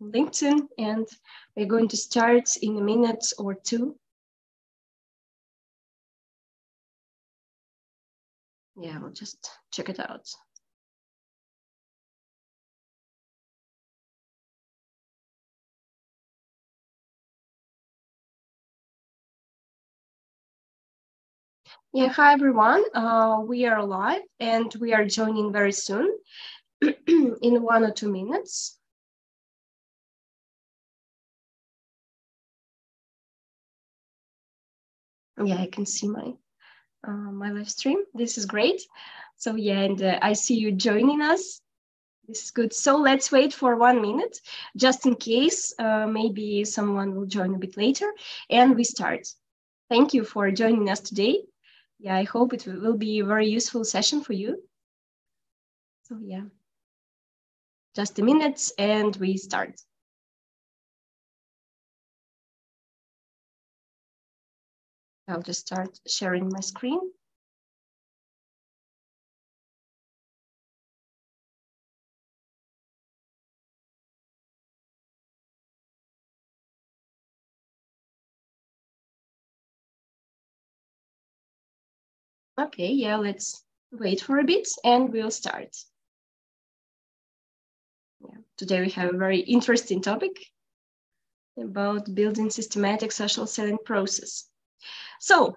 LinkedIn, and we're going to start in a minute or two. Yeah, we'll just check it out. Yeah, hi everyone. Uh, we are live and we are joining very soon in one or two minutes. Yeah, I can see my uh, my live stream. This is great. So yeah, and uh, I see you joining us. This is good. So let's wait for one minute, just in case uh, maybe someone will join a bit later, and we start. Thank you for joining us today yeah, I hope it will be a very useful session for you. So yeah, just a minute and we start. I'll just start sharing my screen. Okay, yeah, let's wait for a bit and we'll start. Yeah. Today we have a very interesting topic about building systematic social selling process. So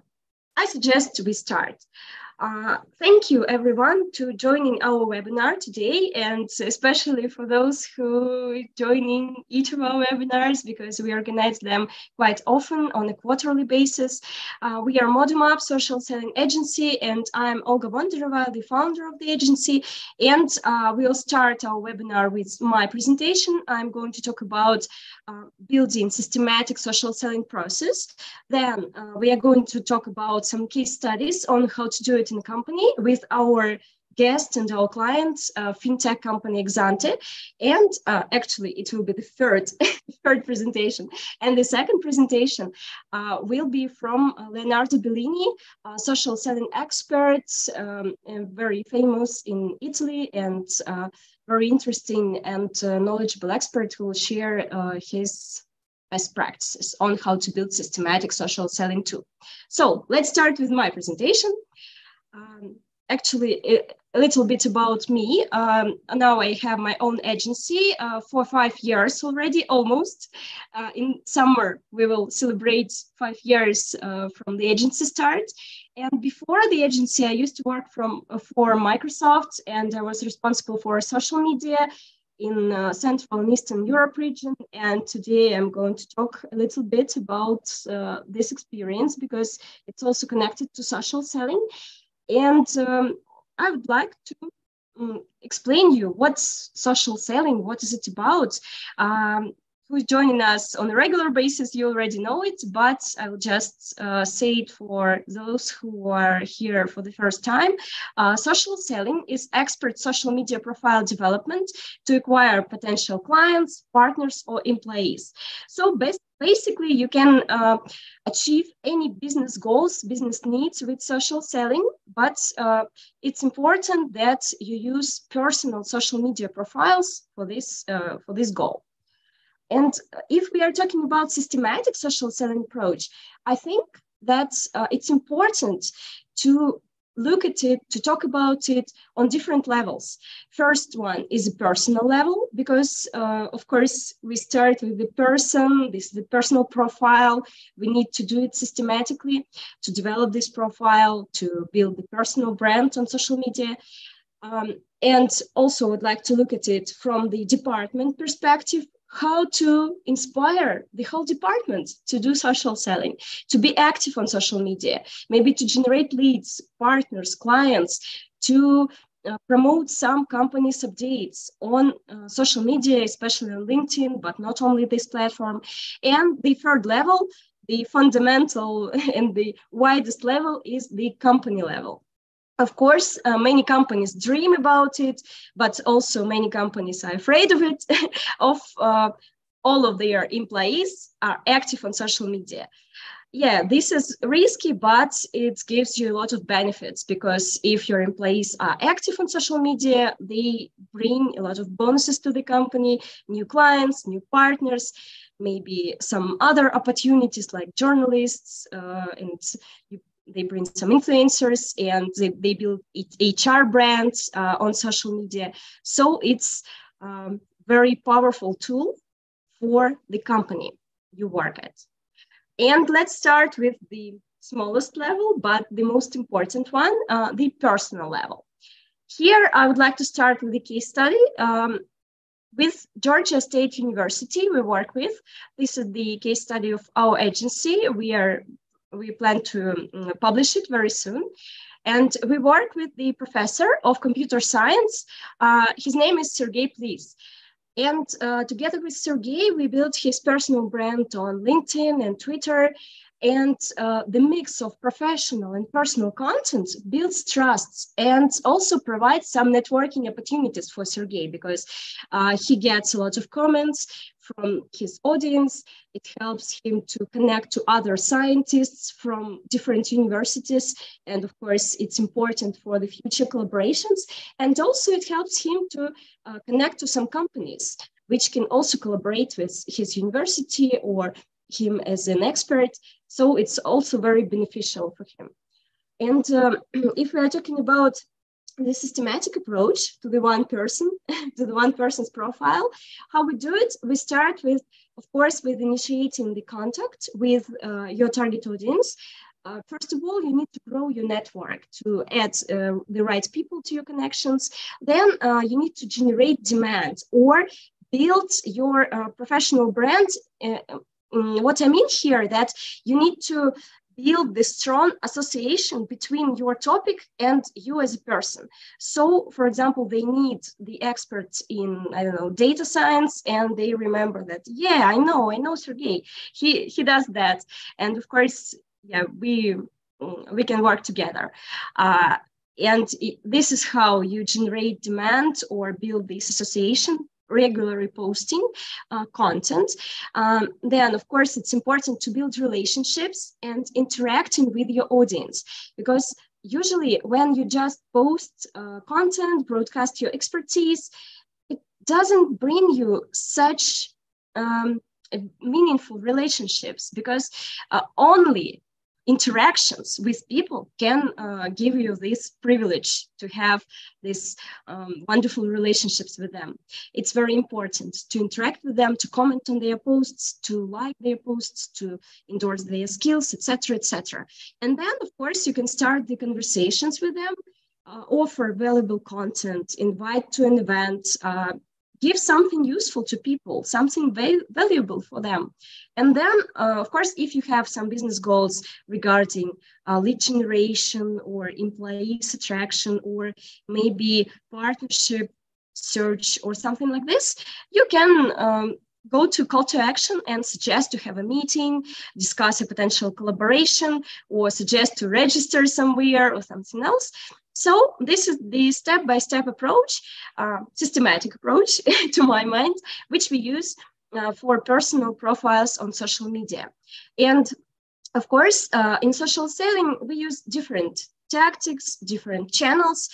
I suggest we start. Uh, thank you everyone to joining our webinar today and especially for those who joining each of our webinars because we organize them quite often on a quarterly basis. Uh, we are Modum social selling agency and I'm Olga Bondareva, the founder of the agency and uh, we'll start our webinar with my presentation. I'm going to talk about uh, building systematic social selling process. Then uh, we are going to talk about some case studies on how to do it in a company with our guest and our client, uh, fintech company Exante. And uh, actually, it will be the third, third presentation. And the second presentation uh, will be from uh, Leonardo Bellini, social selling expert, um, very famous in Italy and uh, very interesting and uh, knowledgeable expert who will share his best practices on how to build systematic social selling too. So let's start with my presentation. Um, actually, a little bit about me. Um, now I have my own agency uh, for five years already, almost. Uh, in summer, we will celebrate five years uh, from the agency start. And before the agency, I used to work from uh, for Microsoft, and I was responsible for social media in uh, Central and Eastern Europe region. And today I'm going to talk a little bit about uh, this experience because it's also connected to social selling. And um, I would like to um, explain you what's social selling, what is it about. Um, who's joining us on a regular basis, you already know it, but I will just uh, say it for those who are here for the first time. Uh, social selling is expert social media profile development to acquire potential clients, partners, or employees. So basically, you can uh, achieve any business goals, business needs with social selling, but uh, it's important that you use personal social media profiles for this, uh, for this goal. And if we are talking about systematic social selling approach, I think that uh, it's important to look at it, to talk about it on different levels. First one is a personal level, because uh, of course we start with the person, this is the personal profile. We need to do it systematically to develop this profile, to build the personal brand on social media. Um, and also would like to look at it from the department perspective how to inspire the whole department to do social selling, to be active on social media, maybe to generate leads, partners, clients, to uh, promote some companies' updates on uh, social media, especially on LinkedIn, but not only this platform. And the third level, the fundamental and the widest level is the company level. Of course, uh, many companies dream about it, but also many companies are afraid of it, of uh, all of their employees are active on social media. yeah, this is risky, but it gives you a lot of benefits because if your employees are active on social media, they bring a lot of bonuses to the company, new clients, new partners, maybe some other opportunities like journalists, uh, and you, they bring some influencers and they, they build HR brands uh, on social media. So it's um, very powerful tool for the company you work at. And let's start with the smallest level, but the most important one, uh, the personal level. Here, I would like to start with the case study um, with Georgia State University. We work with. This is the case study of our agency. We are we plan to um, publish it very soon. And we work with the professor of computer science. Uh, his name is Sergey Plis. And uh, together with Sergey, we built his personal brand on LinkedIn and Twitter. And uh, the mix of professional and personal content builds trust and also provides some networking opportunities for Sergey because uh, he gets a lot of comments from his audience. It helps him to connect to other scientists from different universities. And of course, it's important for the future collaborations. And also, it helps him to uh, connect to some companies which can also collaborate with his university or him as an expert. So it's also very beneficial for him. And um, if we are talking about the systematic approach to the one person, to the one person's profile, how we do it, we start with, of course, with initiating the contact with uh, your target audience. Uh, first of all, you need to grow your network to add uh, the right people to your connections. Then uh, you need to generate demand or build your uh, professional brand uh, what I mean here that you need to build the strong association between your topic and you as a person. So, for example, they need the experts in I don't know data science, and they remember that yeah, I know, I know Sergey. He he does that, and of course, yeah, we we can work together. Uh, and it, this is how you generate demand or build this association regularly posting uh, content. Um, then, of course, it's important to build relationships and interacting with your audience because usually when you just post uh, content, broadcast your expertise, it doesn't bring you such um, meaningful relationships because uh, only interactions with people can uh, give you this privilege to have these um, wonderful relationships with them. It's very important to interact with them, to comment on their posts, to like their posts, to endorse their skills, etc., etc. And then, of course, you can start the conversations with them, uh, offer valuable content, invite to an event, uh, give something useful to people, something va- valuable for them. And then, uh, of course, if you have some business goals regarding uh, lead generation or employees attraction or maybe partnership search or something like this, you can um, go to call to action and suggest to have a meeting, discuss a potential collaboration, or suggest to register somewhere or something else. So this is the step-by-step approach, uh, systematic approach to my mind, which we use uh, for personal profiles on social media. And of course, uh, in social selling, we use different tactics, different channels.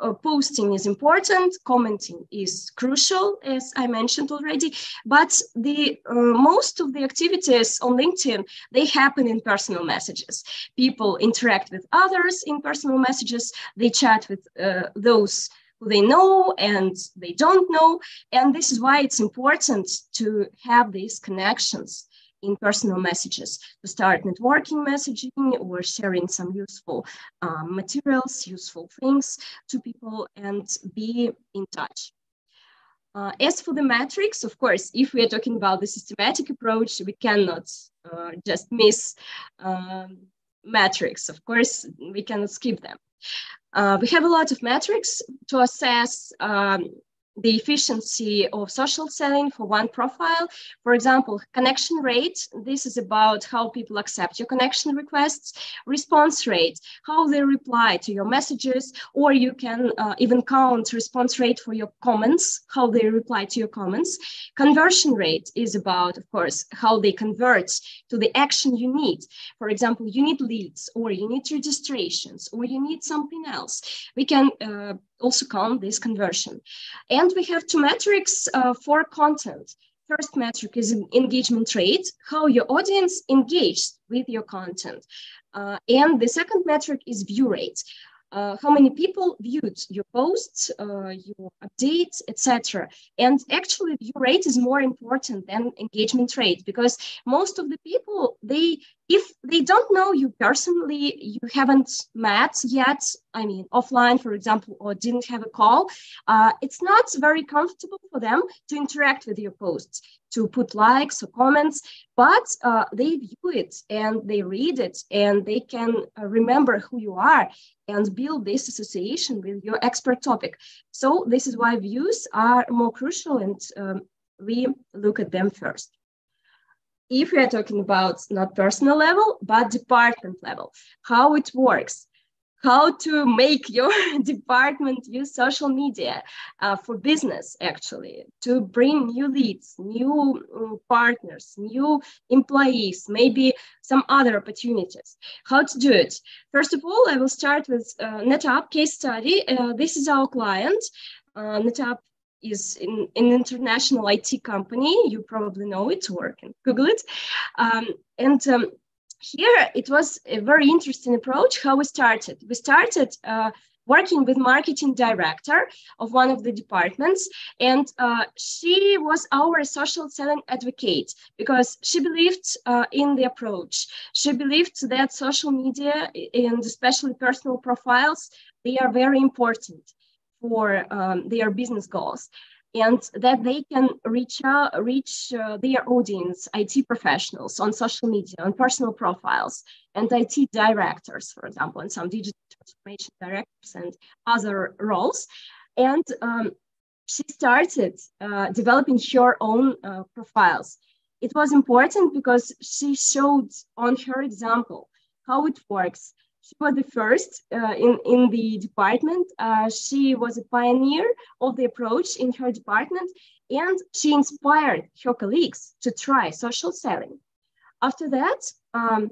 Uh, posting is important, commenting is crucial, as I mentioned already. But the uh, most of the activities on LinkedIn they happen in personal messages. People interact with others in personal messages. They chat with uh, those who they know and they don't know. And this is why it's important to have these connections in personal messages to start networking messaging or sharing some useful um, materials, useful things to people and be in touch. Uh, as for the metrics, of course, if we are talking about the systematic approach, we cannot uh, just miss um, metrics. Of course, we cannot skip them. Uh, we have a lot of metrics to assess um, the efficiency of social selling for one profile. For example, connection rate. This is about how people accept your connection requests. Response rate, how they reply to your messages, or you can uh, even count response rate for your comments, how they reply to your comments. Conversion rate is about, of course, how they convert to the action you need. For example, you need leads, or you need registrations, or you need something else. We can uh, also count this conversion. And we have two metrics uh, for content. First metric is engagement rate, how your audience engaged with your content. Uh, and the second metric is view rate, uh, how many people viewed your posts, uh, your updates, etc. And actually, view rate is more important than engagement rate because most of the people they if they don't know you personally, you haven't met yet, I mean, offline, for example, or didn't have a call, uh, it's not very comfortable for them to interact with your posts, to put likes or comments, but uh, they view it and they read it and they can uh, remember who you are and build this association with your expert topic. So this is why views are more crucial and um, we look at them first if we are talking about not personal level, but department level, how it works, how to make your department use social media uh, for business, actually, to bring new leads, new um, partners, new employees, maybe some other opportunities. How to do it? First of all, I will start with uh, NetApp case study. Uh, this is our client. Uh, NetApp is in, an international IT company. You probably know it or can Google it. Um, and um, here it was a very interesting approach how we started. We started uh, working with marketing director of one of the departments and uh, she was our social selling advocate because she believed uh, in the approach she believed that social media and especially personal profiles they are very important for um, their business goals and that they can reach uh, reach uh, their audience, IT professionals on social media, on personal profiles, and IT directors, for example, and some digital transformation directors and other roles. And um, she started uh, developing her own uh, profiles. It was important because she showed on her example how it works she was the first uh, in, in the department. Uh, she was a pioneer of the approach in her department, and she inspired her colleagues to try social selling. After that, um,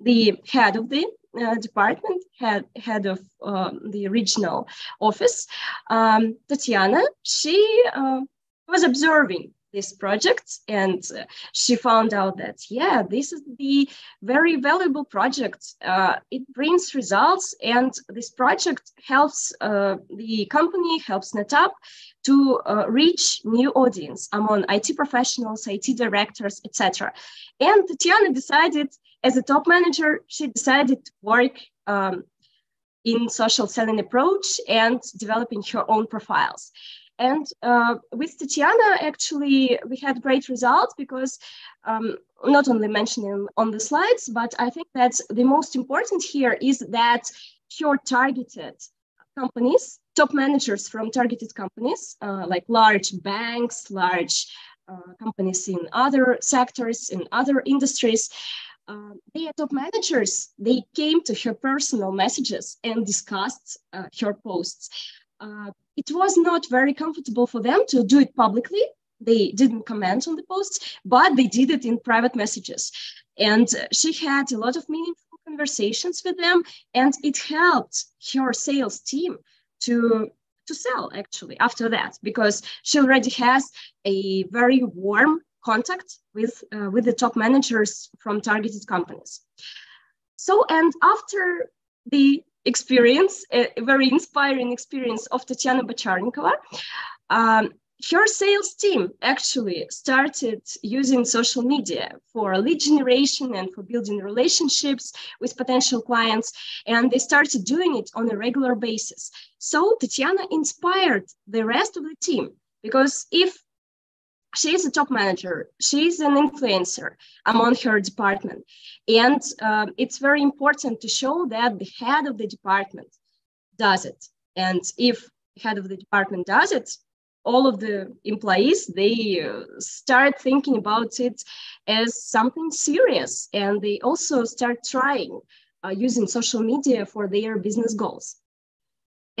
the head of the uh, department, head, head of um, the regional office, um, Tatiana, she uh, was observing this project and uh, she found out that yeah this is the very valuable project uh, it brings results and this project helps uh, the company helps NetApp to uh, reach new audience among IT professionals, IT directors, etc. And Tatiana decided, as a top manager, she decided to work um, in social selling approach and developing her own profiles. And uh, with Tatiana, actually, we had great results because um, not only mentioning on the slides, but I think that the most important here is that your targeted companies, top managers from targeted companies, uh, like large banks, large uh, companies in other sectors, in other industries, uh, they are top managers. They came to her personal messages and discussed uh, her posts. Uh, it was not very comfortable for them to do it publicly. They didn't comment on the posts, but they did it in private messages. And she had a lot of meaningful conversations with them, and it helped her sales team to to sell actually after that because she already has a very warm contact with uh, with the top managers from targeted companies so and after the experience, a, very inspiring experience of Tatiana Bocharnikova. Um, her sales team actually started using social media for lead generation and for building relationships with potential clients and they started doing it on a regular basis so tatiana inspired the rest of the team because if she's a top manager. She's an influencer among her department. And um, it's very important to show that the head of the department does it. And if head of the department does it all of the employees they uh, start thinking about it as something serious. And they also start trying uh, using social media for their business goals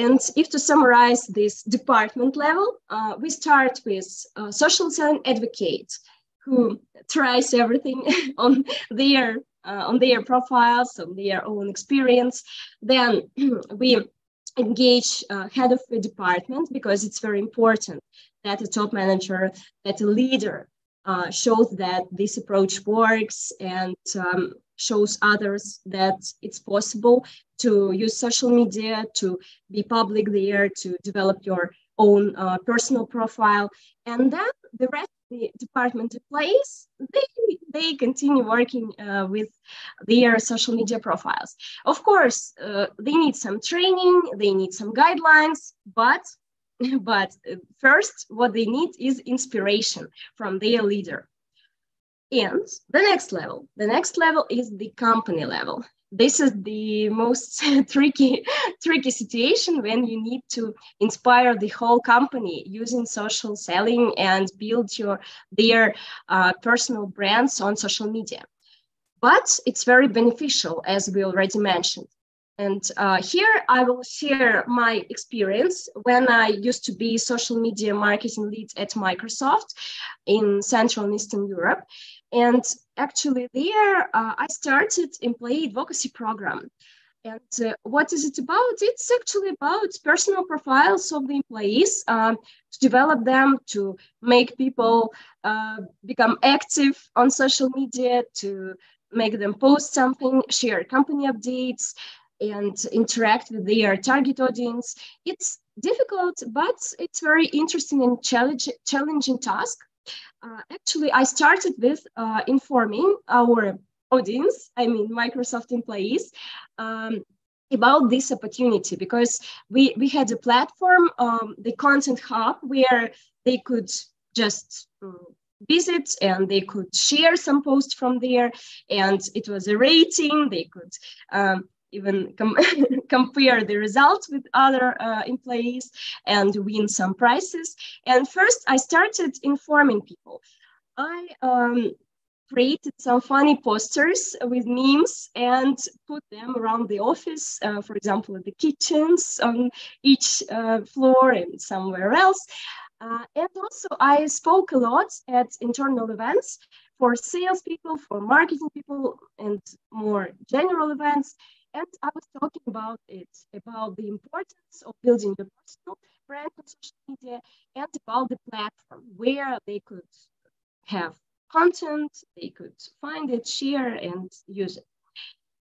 and if to summarize this department level uh, we start with uh, social selling advocate who tries everything on their uh, on their profiles on their own experience. Then we engage uh, head of the department because it's very important that a top manager, that a leader uh, shows that this approach works and um, shows others that it's possible to use social media, to be public there, to develop your own uh, personal profile. And then the rest of the department employees, they, they continue working uh, with their social media profiles. Of course, uh, they need some training, they need some guidelines, but but first what they need is inspiration from their leader and the next level. The next level is the company level. This is the most tricky tricky situation when you need to inspire the whole company using social selling and build your their uh, personal brands on social media. But it's very beneficial as we already mentioned. And uh, here I will share my experience. When I used to be social media marketing lead at Microsoft in Central and Eastern Europe. And actually there uh, I started employee advocacy program. And uh, what is it about? It's actually about personal profiles of the employees um, to develop them, to make people uh, become active on social media, to make them post something, share company updates, and interact with their target audience. It's difficult, but it's very interesting and challenge, challenging task. Uh, actually, I started with uh, informing our audience, I mean Microsoft employees, um, about this opportunity because we, we had a platform, um, the Content Hub, where they could just um, visit and they could share some posts from there and it was a rating. They could um, even com- compare the results with other uh, employees and win some prizes. And first, I started informing people. I um, created some funny posters with memes and put them around the office, uh, for example, the kitchens on each uh, floor and somewhere else. Uh, and also, I spoke a lot at internal events for salespeople, for marketing people, and more general events. And I was talking about it, about the importance of building the personal brand on social media and about the platform where they could have content, they could find it, share, and use it.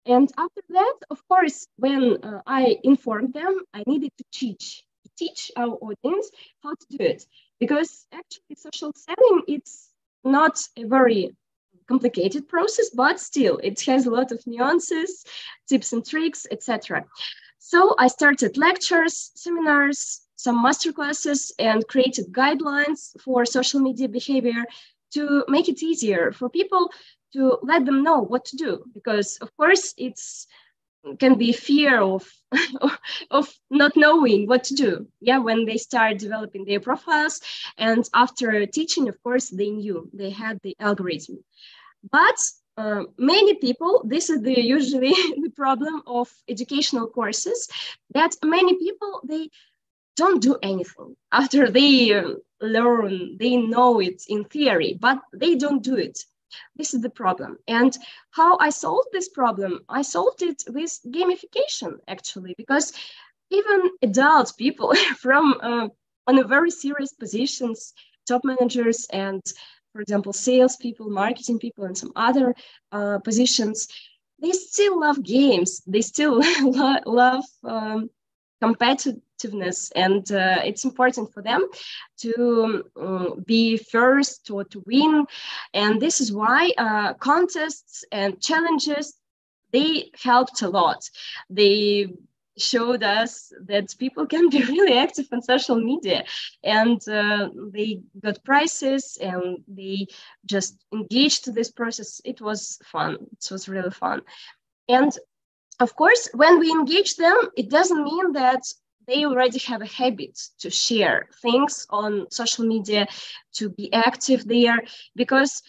And after that, of course, when uh, I informed them, I needed to teach, to teach our audience how to do it. Because actually social selling, it's not a very complicated process, but still it has a lot of nuances, tips and tricks, etc. So I started lectures, seminars, some masterclasses, and created guidelines for social media behavior to make it easier for people to let them know what to do. Because of course it's can be fear of of not knowing what to do yeah when they start developing their profiles and after teaching of course they knew they had the algorithm but uh, many people this is the usually the problem of educational courses that many people they don't do anything after they uh, learn they know it in theory but they don't do it this is the problem. And how I solved this problem, I solved it with gamification actually, because even adult people from uh, on a very serious positions, top managers and for example, salespeople, marketing people, and some other uh, positions, they still love games. They still lo- love um, competitiveness. And uh, it's important for them to um, be first or to win. And this is why uh, contests and challenges they helped a lot. They showed us that people can be really active on social media. And uh, they got prizes and they just engaged to this process. It was fun. It was really fun. And of course, when we engage them, it doesn't mean that they already have a habit to share things on social media, to be active there, because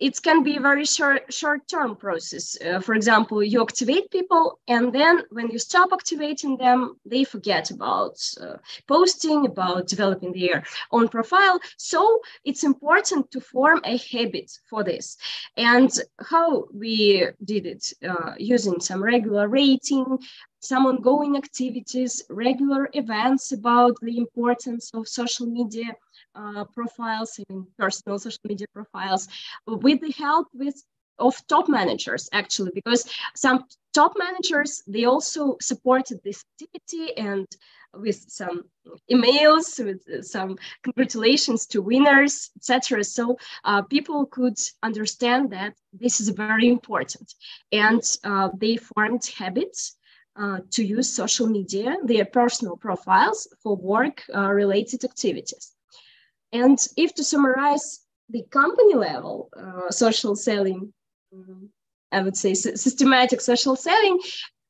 it can be a very short short term process. Uh, for example you activate people and then when you stop activating them they forget about uh, posting about developing their own profile. So it's important to form a habit for this. And how we did it uh, using some regular rating some ongoing activities regular events about the importance of social media uh, profiles, even personal social media profiles, with the help with of top managers actually because some top managers they also supported this activity and with some emails with some congratulations to winners etc so uh, people could understand that this is very important. And uh, they formed habits uh, to use social media their personal profiles for work uh, related activities and if to summarize the company level uh, social selling, um, I would say systematic social selling,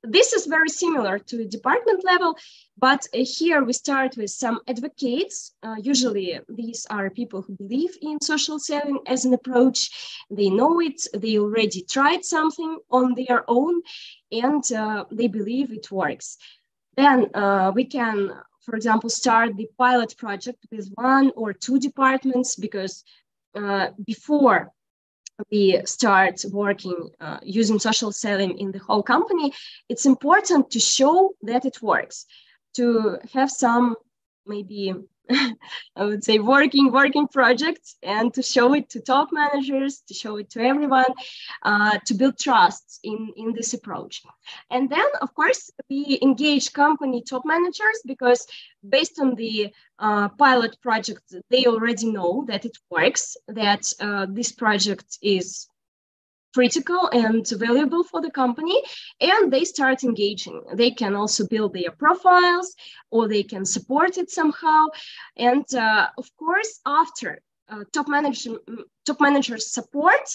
this is very similar to the department level, but uh, here we start with some advocates. Uh, usually, these are people who believe in social selling as an approach. They know it, they already tried something on their own, and uh, they believe it works. Then uh, we can for example, start the pilot project with one or two departments because uh, before we start working uh, using social selling in the whole company, it's important to show that it works, to have some maybe I would say working working projects and to show it to top managers, to show it to everyone, uh, to build trust in in this approach. And then of course we engage company top managers because based on the uh, pilot project, they already know that it works, that uh, this project is critical and valuable for the company and they start engaging. They can also build their profiles or they can support it somehow. And uh, of course after uh, top manager top managers support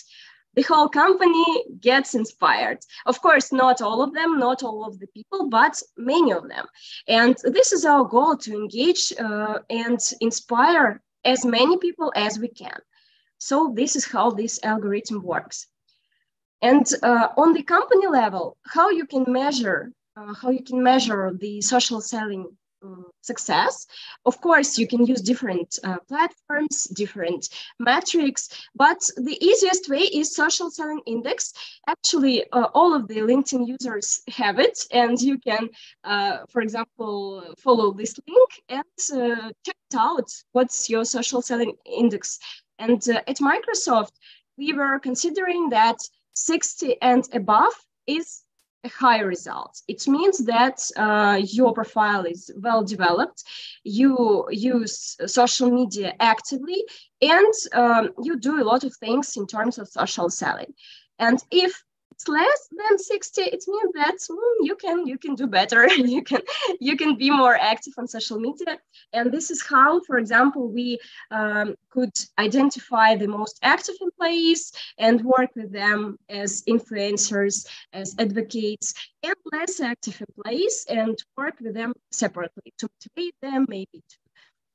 the whole company gets inspired. Of course not all of them not all of the people but many of them. And this is our goal to engage uh, and inspire as many people as we can. So this is how this algorithm works and uh, on the company level, how you can measure uh, how you can measure the social selling um, success. Of course, you can use different uh, platforms, different metrics, but the easiest way is social selling index. Actually, uh, all of the LinkedIn users have it, and you can, uh, for example, follow this link and uh, check it out. What's your social selling index? And at Microsoft, we were considering that 60 and above is a high result. It means that uh, your profile is well developed, you use social media actively, and um, you do a lot of things in terms of social selling. And if it's less than 60 it means that mm, you can you can do better. You can you can be more active on social media. And this is how for example we um, could identify the most active employees and work with them as influencers as advocates and less active employees and work with them separately to motivate them maybe to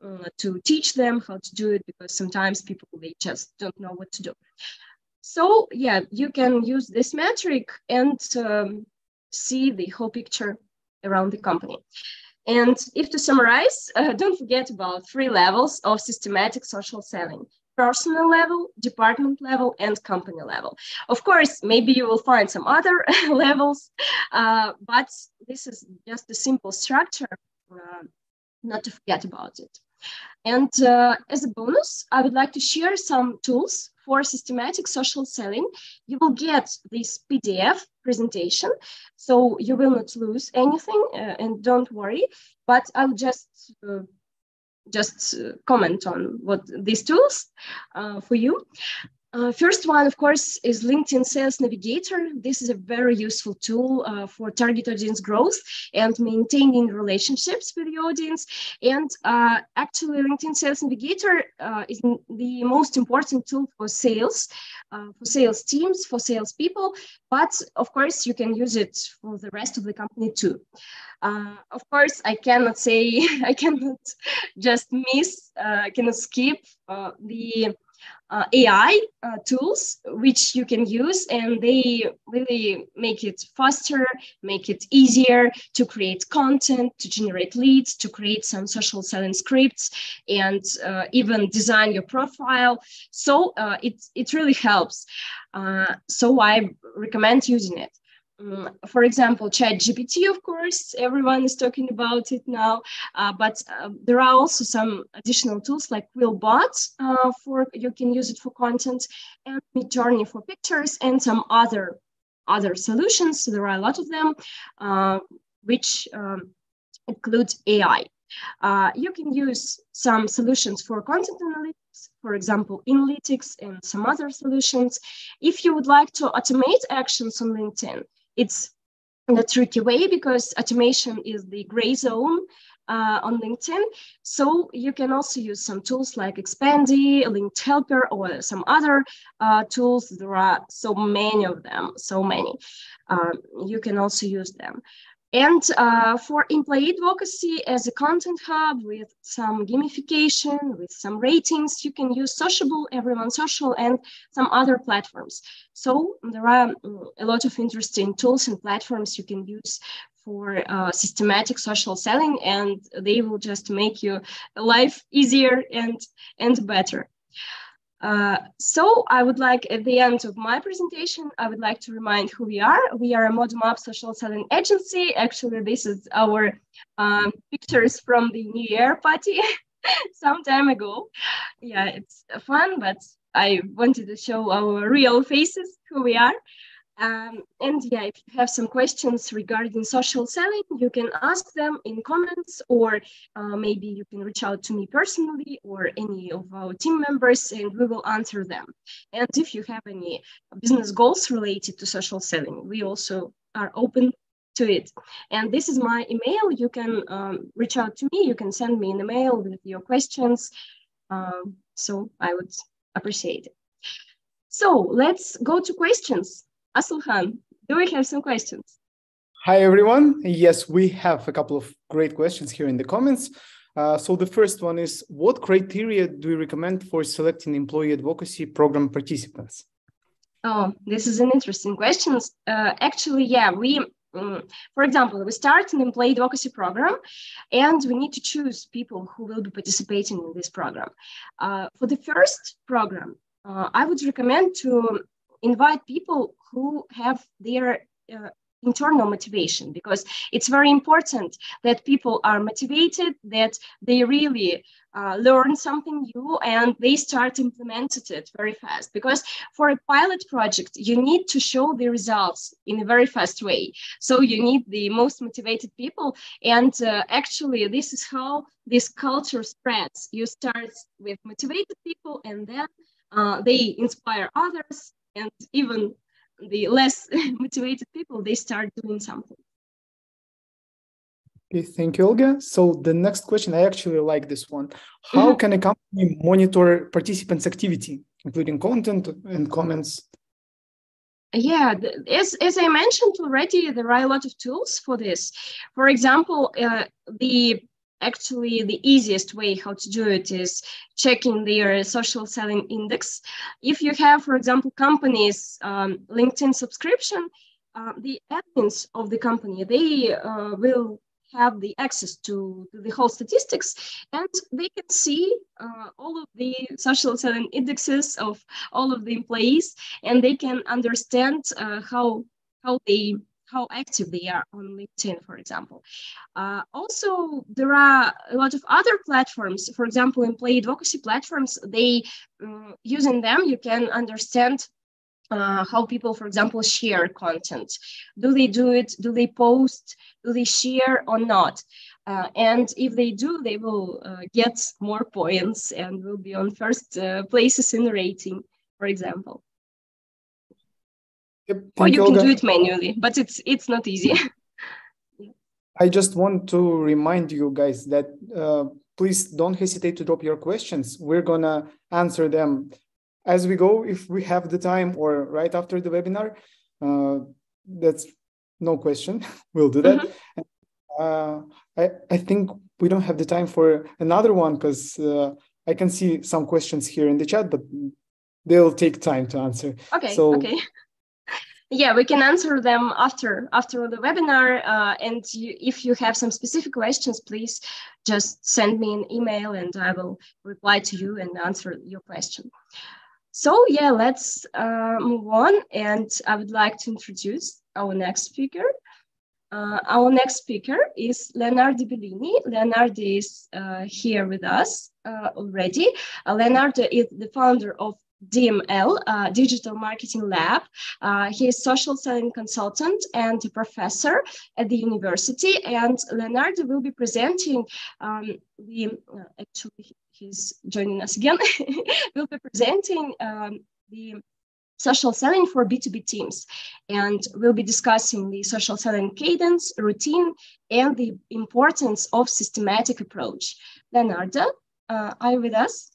uh, to teach them how to do it because sometimes people they just don't know what to do so yeah, you can use this metric and um, see the whole picture around the company. And if to summarize, uh, don't forget about three levels of systematic social selling personal level, department level, and company level. Of course, maybe you will find some other levels, uh, but this is just a simple structure, uh, not to forget about it. And uh, as a bonus, I would like to share some tools for systematic social selling. You will get this PDF presentation, so you will not lose anything uh, and don't worry, but I'll just uh, just uh, comment on what these tools uh, for you. Uh, first one, of course, is LinkedIn Sales Navigator. This is a very useful tool uh, for target audience growth and maintaining relationships with the audience. And uh, actually, LinkedIn Sales Navigator uh, is the most important tool for sales, uh, for sales teams, for sales people. But of course, you can use it for the rest of the company too. Uh, of course, I cannot say, I cannot just miss, I cannot skip the uh, AI uh, tools which you can use, and they really make it faster, make it easier to create content, to generate leads, to create some social selling scripts, and uh, even design your profile. So uh, it it really helps. Uh, so I recommend using it. Um, for example, ChatGPT, of course, everyone is talking about it now, uh, but uh, there are also some additional tools like Quillbot uh, for you can use it for content, and Midjourney for pictures, and some other other solutions. So there are a lot of them, uh, which um, include AI. Uh, you can use some solutions for content analytics, for example, Inlytics and some other solutions. If you would like to automate actions on LinkedIn, it's a tricky way because automation is the gray zone uh, on LinkedIn. So you can also use some tools like Expandi, Linked Helper, or some other uh, tools. There are so many of them, so many. Um, you can also use them. And uh, for employee advocacy as a content hub with some gamification, with some ratings, you can use Sociabble, Everyone Social, and some other platforms. So there are mm, a lot of interesting tools and platforms you can use for uh, systematic social selling, and they will just make your life easier and, and better. Uh, so I would like, at the end of my presentation, I would like to remind who we are. We are a ModumUp social selling agency. Actually, this is our um, pictures from the New Year party some time ago. Yeah, it's fun, but I wanted to show our real faces, who we are. Um, and yeah, if you have some questions regarding social selling, you can ask them in comments, or uh, maybe you can reach out to me personally or any of our team members, and we will answer them. And if you have any business goals related to social selling, we also are open to it. And this is my email. You can um, reach out to me. You can send me an email with your questions. Um, so I would appreciate it. So let's go to questions. Asulhan, do we have some questions? Hi, everyone. Yes, we have a couple of great questions here in the comments. Uh, so the first one is, what criteria do you recommend for selecting employee advocacy program participants? Oh, this is an interesting question. Uh, actually, yeah, we, um, for example, we start an employee advocacy program and we need to choose people who will be participating in this program. Uh, for the first program, uh, I would recommend to invite people who have their uh, internal motivation because it's very important that people are motivated that they really uh, learn something new and they start implementing it very fast because for a pilot project you need to show the results in a very fast way. So you need the most motivated people and uh, actually this is how this culture spreads. You start with motivated people and then uh, they inspire others and even the less motivated people they start doing something. Okay thank you olga. So the next question i actually like this one. How mm-hmm. can a company monitor participants activity including content and comments? Yeah as, as i mentioned already there are a lot of tools for this. For example uh, the actually the easiest way how to do it is checking their social selling index. If you have, for example, companies um, LinkedIn subscription, uh, the admins of the company, they uh, will have the access to, to, the whole statistics and they can see uh, all of the social selling indexes of all of the employees and they can understand uh, how how they how active they are on LinkedIn, for example. Uh, also, there are a lot of other platforms, for example, employee advocacy platforms. They um, using them, you can understand uh, how people, for example, share content. Do they do it? Do they post? Do they share or not? Uh, and if they do, they will uh, get more points and will be on first uh, places in the rating for example. Yep, or you, can do it manually, but it's it's not easy. I just want to remind you guys that uh, please don't hesitate to drop your questions. We're gonna answer them as we go if we have the time or right after the webinar. Uh, that's no question. we'll do that. Mhm. Uh, I, I think we don't have the time for another one because uh, I can see some questions here in the chat, but they'll take time to answer. Okay. So- okay. Yeah, we can answer them after after the webinar. Uh, and you, if you have some specific questions, please just send me an email, and I will reply to you and answer your question. So yeah, let's uh, move on. And I would like to introduce our next speaker. Uh, our next speaker is Leonardo Bellini. Leonardo is uh, here with us uh, already. Uh, Leonardo is the founder of DML, uh, Digital Marketing Lab. Uh, he is social selling consultant and a professor at the university. And Leonardo will be presenting um, the, uh, actually, he's joining us again, will be presenting um, the social selling for B2B teams. And we'll be discussing the social selling cadence, routine, and the importance of systematic approach. Leonardo, uh, are you with us?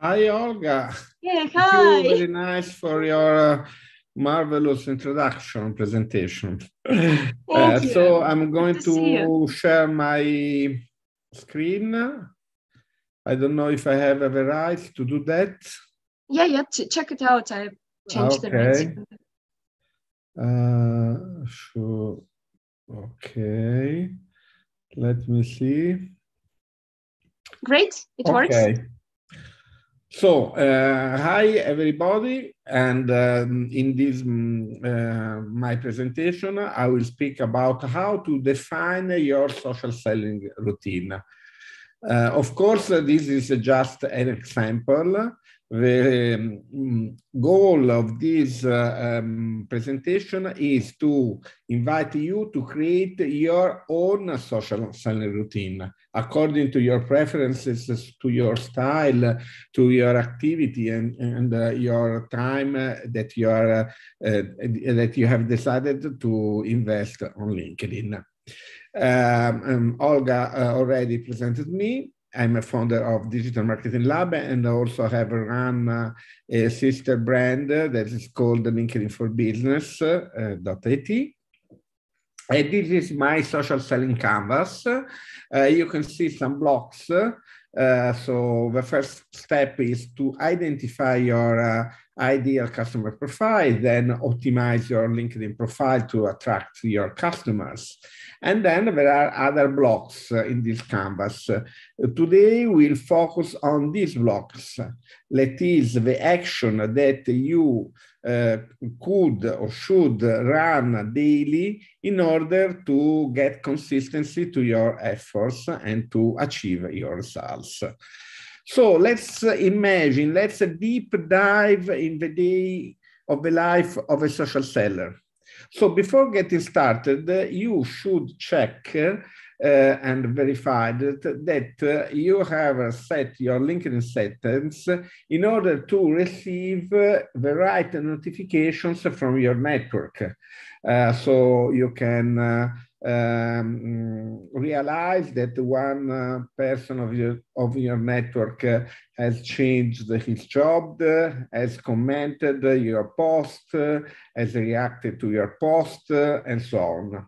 Hi, Olga. Yeah, Thank hi. you very nice for your uh, marvelous introduction presentation. Uh, you. so I'm going to to share my screen. I don't know if I have the right to do that. Yeah, yeah, ch- check it out. I changed the Okay. rating. Uh, sure. Okay. Let me see. Great, it works. So, uh, hi everybody, and um, in this mm, uh, my presentation, I will speak about how to define your social selling routine. Uh, of course, this is just an example. The um, goal of this uh, um, presentation is to invite you to create your own social selling routine according to your preferences, to your style, to your activity, and, and uh, your time uh, that you are uh, that you have decided to invest on LinkedIn. Um, um, Olga uh, already presented me. I'm a founder of Digital Marketing Lab and also have run uh, a sister brand that is called LinkedIn for Business uh, And this is my social selling canvas. Uh, you can see some blocks. Uh, so the first step is to identify your ideal customer profile, then optimize your LinkedIn profile to attract your customers. And then there are other blocks in this canvas. Today we'll focus on these blocks. That is the action that you Eh, could or should run daily in order to get consistency to your efforts and to achieve your results. So let's imagine, let's a deep dive in the day of the life of a social seller. So before getting started, you should check and verified that, uh, you have set your LinkedIn settings in order to receive uh, the right notifications from your network. Uh, so you can uh, um, realize that one uh, person of your of your network uh, has changed his job, uh, has commented your post, uh, has reacted to your post, uh, and so on.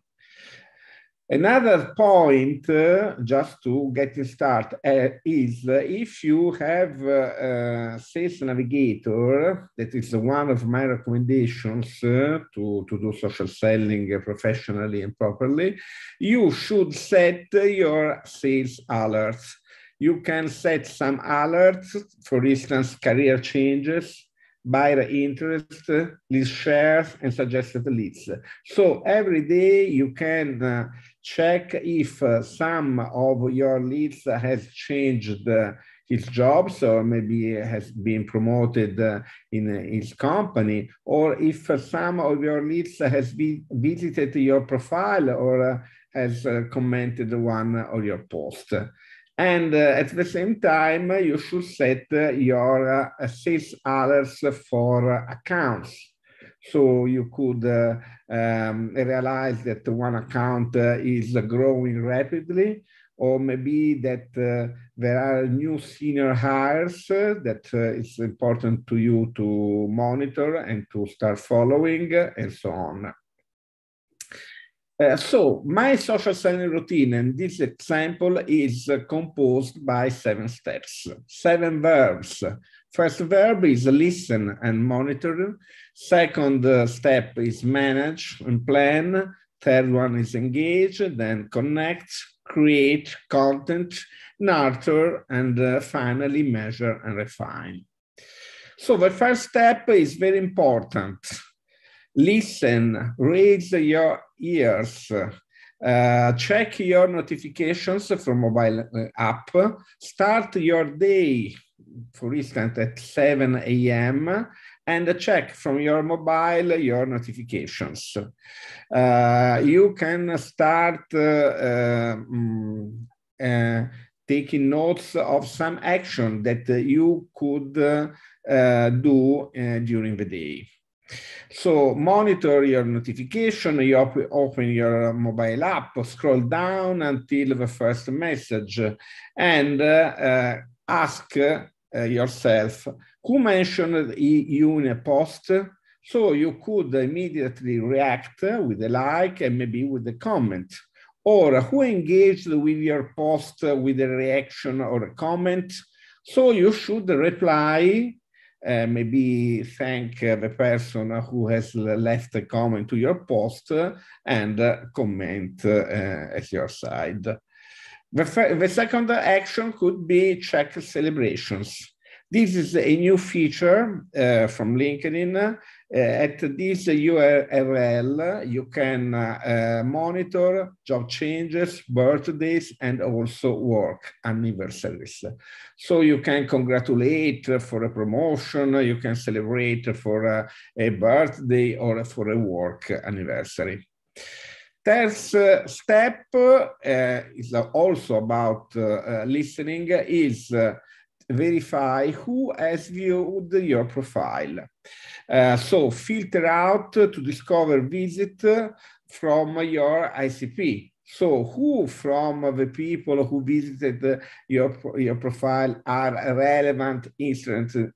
Another point, uh, just to get you started, uh, is uh, if you have a Sales Navigator, that is one of my recommendations to, to do social selling professionally and properly, you should set your sales alerts. You can set some alerts, for instance, career changes, buyer interest, list shares, and suggested leads. So every day you can uh, check if uh, some of your leads has changed uh, his job, so maybe has been promoted uh, in his company, or if some of your leads has been visited your profile or uh, has uh, commented one of your posts. And uh, at the same time, you should set your uh, sales alerts for accounts. So you could uh, um, realize that one account uh, is growing rapidly, or maybe that uh, there are new senior hires that it's important to you to monitor and to start following and so on. Uh, so my social selling routine and this example is uh, composed by seven steps, seven verbs. First verb is listen and monitor. Second step is manage and plan. Third one is engage, then connect, create content, nurture, and uh, finally measure and refine. So the first step is very important listen, raise your ears, uh, check your notifications from mobile uh, app, start your day, for instance, at 7 a.m., and check from your mobile your notifications. Uh, you can start uh, um, uh, taking notes of some action that you could uh, do during the day. So monitor your notification, you op open your mobile app, scroll down until the first message and uh, uh, ask uh, yourself, who mentioned you in a post? So you could immediately react with a like and maybe with a comment. Or who engaged with your post with a reaction or a comment? So you should reply uh, maybe thank the person who has left a comment to your post and uh, comment at your side. The, the second action could be check celebrations. This is a new feature uh, from LinkedIn uh, at this URL, you can uh, monitor job changes, birthdays, and also work anniversaries. So you can congratulate for a promotion, you can celebrate for a, a birthday or for a work anniversary. Third step uh, is also about uh, listening is uh, verify who has viewed your profile. Uh, so filter out to discover visit from your ICP. So who from the people who visited your, your profile are relevant, interesting,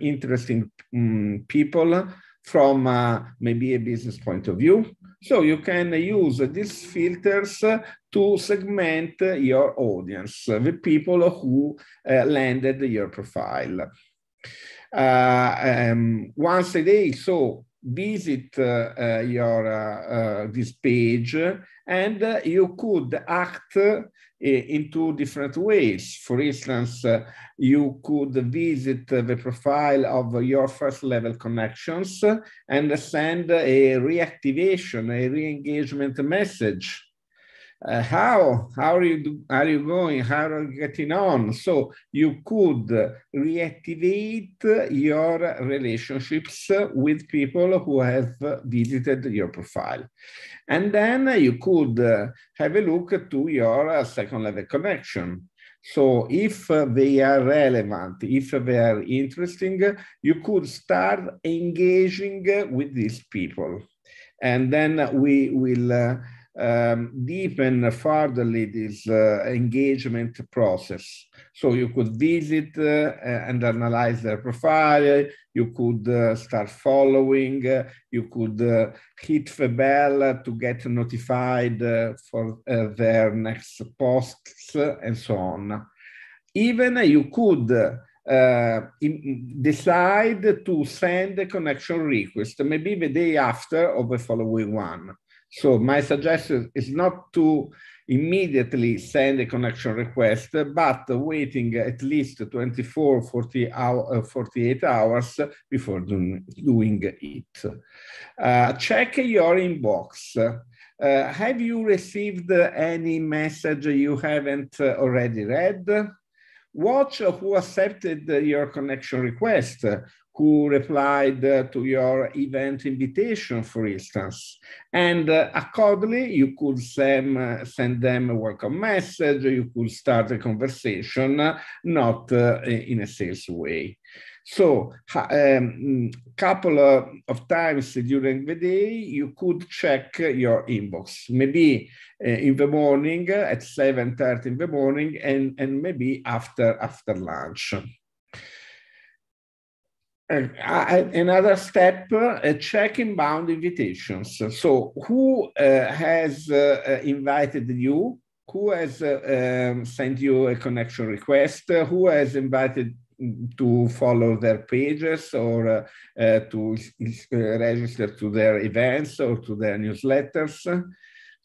interesting um, people from uh, maybe a business point of view? So you can use these filters to segment your audience, the people who uh, landed your profile. Uh, um, once a day, so visit uh, uh your uh, uh, this page and uh, you could act uh, in two different ways. For instance, uh, you could visit uh, the profile of your first level connections and send a reactivation, a re-engagement message uh, how how are you are you going? How are you getting on? So you could reactivate your relationships with people who have visited your profile. And then you could have a look to your second level connection. So if they are relevant, if they are interesting, you could start engaging with these people. And then we will uh, um, deepen furtherly this uh, engagement process. So you could visit uh, and analyze their profile, you could uh, start following, uh, you could uh, hit the bell to get notified uh, for their next posts and so on. Even you could uh, decide to send a connection request, maybe the day after or the following one. So my suggestion is not to immediately send a connection request, but waiting at least 24, 40 hour, uh, 48 hours before doing, doing it. Uh, check your inbox. Uh, have you received any message you haven't already read? Watch who accepted your connection request, who replied uh, to your event invitation, for instance. And uh, accordingly, you could send, uh, send them a welcome message, you could start a conversation, uh, not uh, in a sales way. So a um, couple of, times during the day, you could check your inbox, maybe uh, in the morning at 7.30 in the morning and, and maybe after, after lunch. Another step, uh, check inbound invitations. So who uh, has uh, invited you? Who has um, sent you a connection request? who has invited to follow their pages or uh, uh, to uh, register to their events or to their newsletters.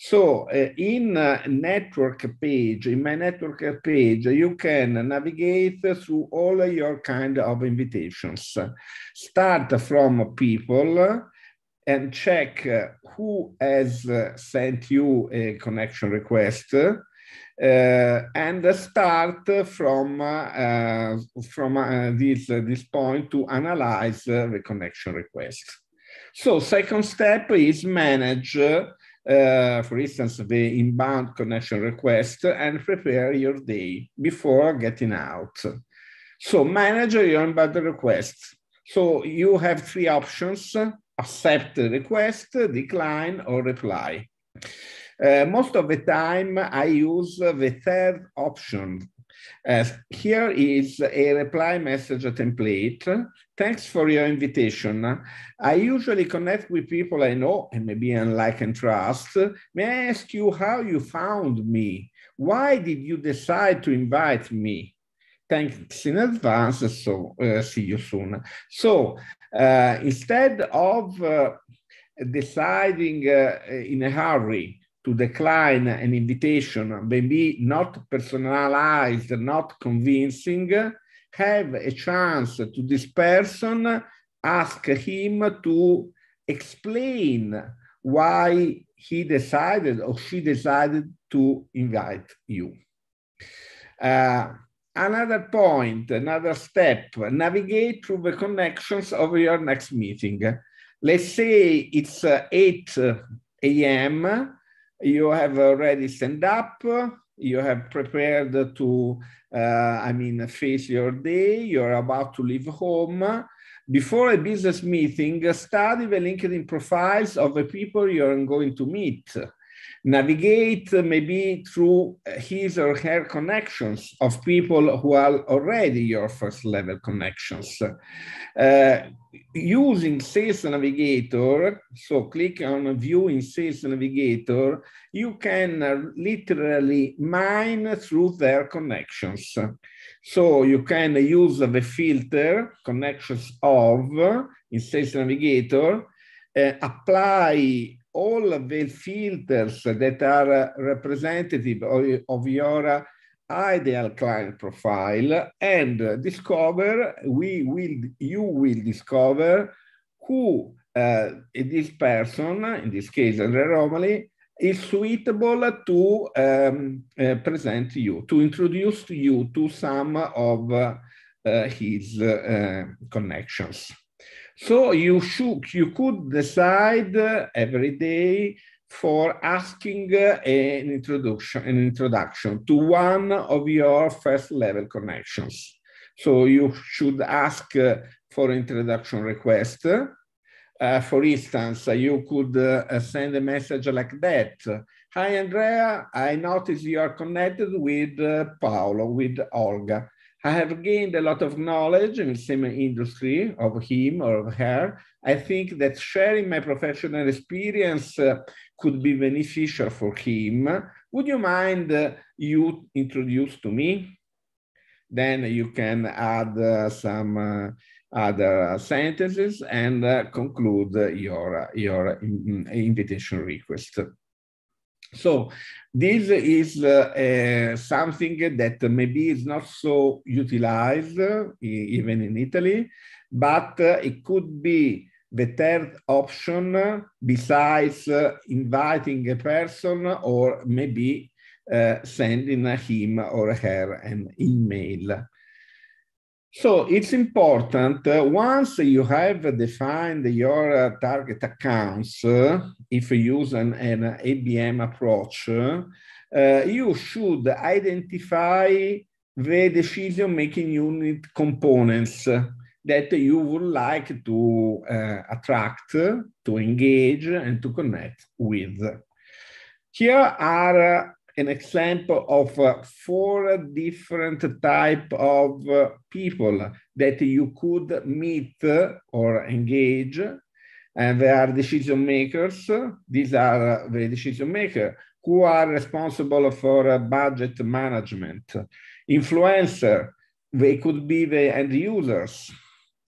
So uh, in network page, in my network page, you can navigate through all your kind of invitations. Start from people and check who has sent you a connection request uh, and start from uh, from uh, this this point to analyze the connection request. So second step is manage, for instance, the inbound connection request and prepare your day before getting out. So manage your inbound request. So you have three options, accept the request, decline, or reply. Uh, most of the time, I use the third option. Here is a reply message template. Thanks for your invitation. I usually connect with people I know and maybe unlike and trust. May I ask you how you found me? Why did you decide to invite me? Thanks in advance, so uh, see you soon. So uh, instead of uh, deciding uh, in a hurry to decline an invitation, maybe not personalized, not convincing, have a chance to this person, ask him to explain why he decided or she decided to invite you. Uh, another point, another step, navigate through the connections of your next meeting. Let's say it's uh, 8 a.m you have already stand up, you have prepared to, uh, I mean, face your day, you're about to leave home. Before a business meeting, study the LinkedIn profiles of the people you're going to meet navigate maybe through his or her connections of people who are already your first level connections. Uh, using Sales Navigator, so click on View in Sales Navigator, you can literally mine through their connections. So you can use the filter connections of in Sales Navigator, uh, apply all the filters that are representative of, your ideal client profile and discover, we will, you will discover who uh, this person, in this case Andrea Romoli, is suitable to um, uh, present you, to introduce you to some of uh, his uh, connections. So you should, you could decide every day for asking an introduction, an introduction to one of your first level connections. So you should ask for introduction request. Uh, for instance, you could uh, send a message like that. Hi, Andrea, I notice you are connected with uh, Paolo, with Olga. I have gained a lot of knowledge in the same industry of him or of her. I think that sharing my professional experience uh, could be beneficial for him. Would you mind uh, you introduce to me? Then you can add uh, some uh, other sentences and uh, conclude your, your invitation request. So this is uh, uh, something that maybe is not so utilized uh, even in Italy, but uh, it could be the third option besides uh, inviting a person or maybe uh, sending him or her an email. So it's important uh, once you have defined your uh, target accounts, uh, if you use an, an ABM approach, uh, you should identify the decision-making unit components that you would like to uh, attract, to engage, and to connect with. Here are an example of uh, four different type of uh, people that you could meet or engage and they are decision makers. These are the decision maker who are responsible for uh, budget management. Influencer they could be the end users.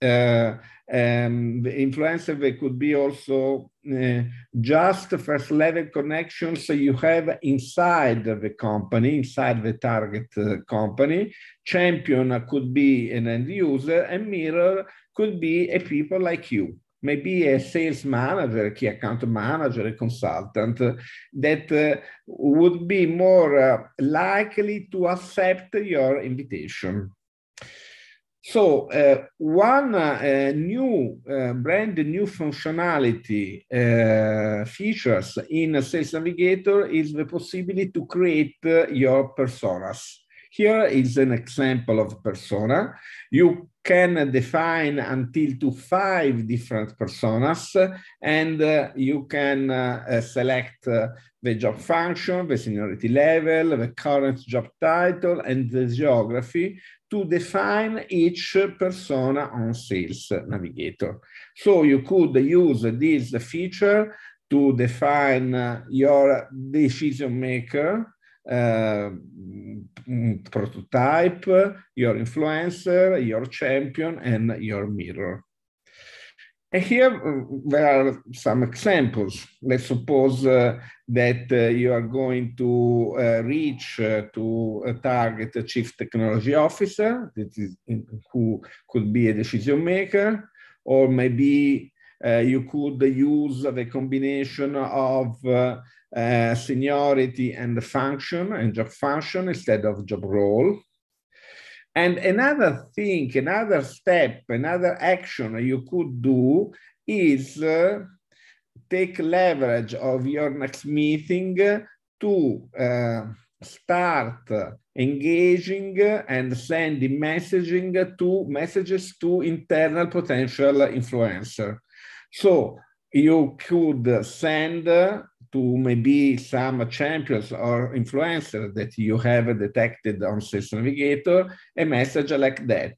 Uh, the influencer they could be also uh, just first level connections you have inside the company, inside the target uh, company. Champion could be an end user, and mirror could be a people like you. Maybe a sales manager, a key account manager, a consultant uh, that uh, would be more uh, likely to accept your invitation. So uh, one uh, new, uh, brand new functionality uh, features in Sales Navigator is the possibility to create uh, your personas. Here is an example of persona. You can define until to five different personas and uh, you can select the job function, the seniority level, the current job title, and the geography to define each persona on Sales Navigator. So you could use this feature to define your decision maker, uh, prototype, your influencer, your champion, and your mirror. And here uh, there are some examples. Let's suppose uh, that uh, you are going to uh, reach uh, to a target a chief technology officer that is in, who could be a decision maker, or maybe uh, you could use the combination of seniority and function and job function instead of job role. And another thing, another step, another action you could do is uh, take leverage of your next meeting to uh, start engaging and sending messaging to messages to internal potential influencer. So you could send to maybe some champions or influencers that you have detected on Sales Navigator, a message like that.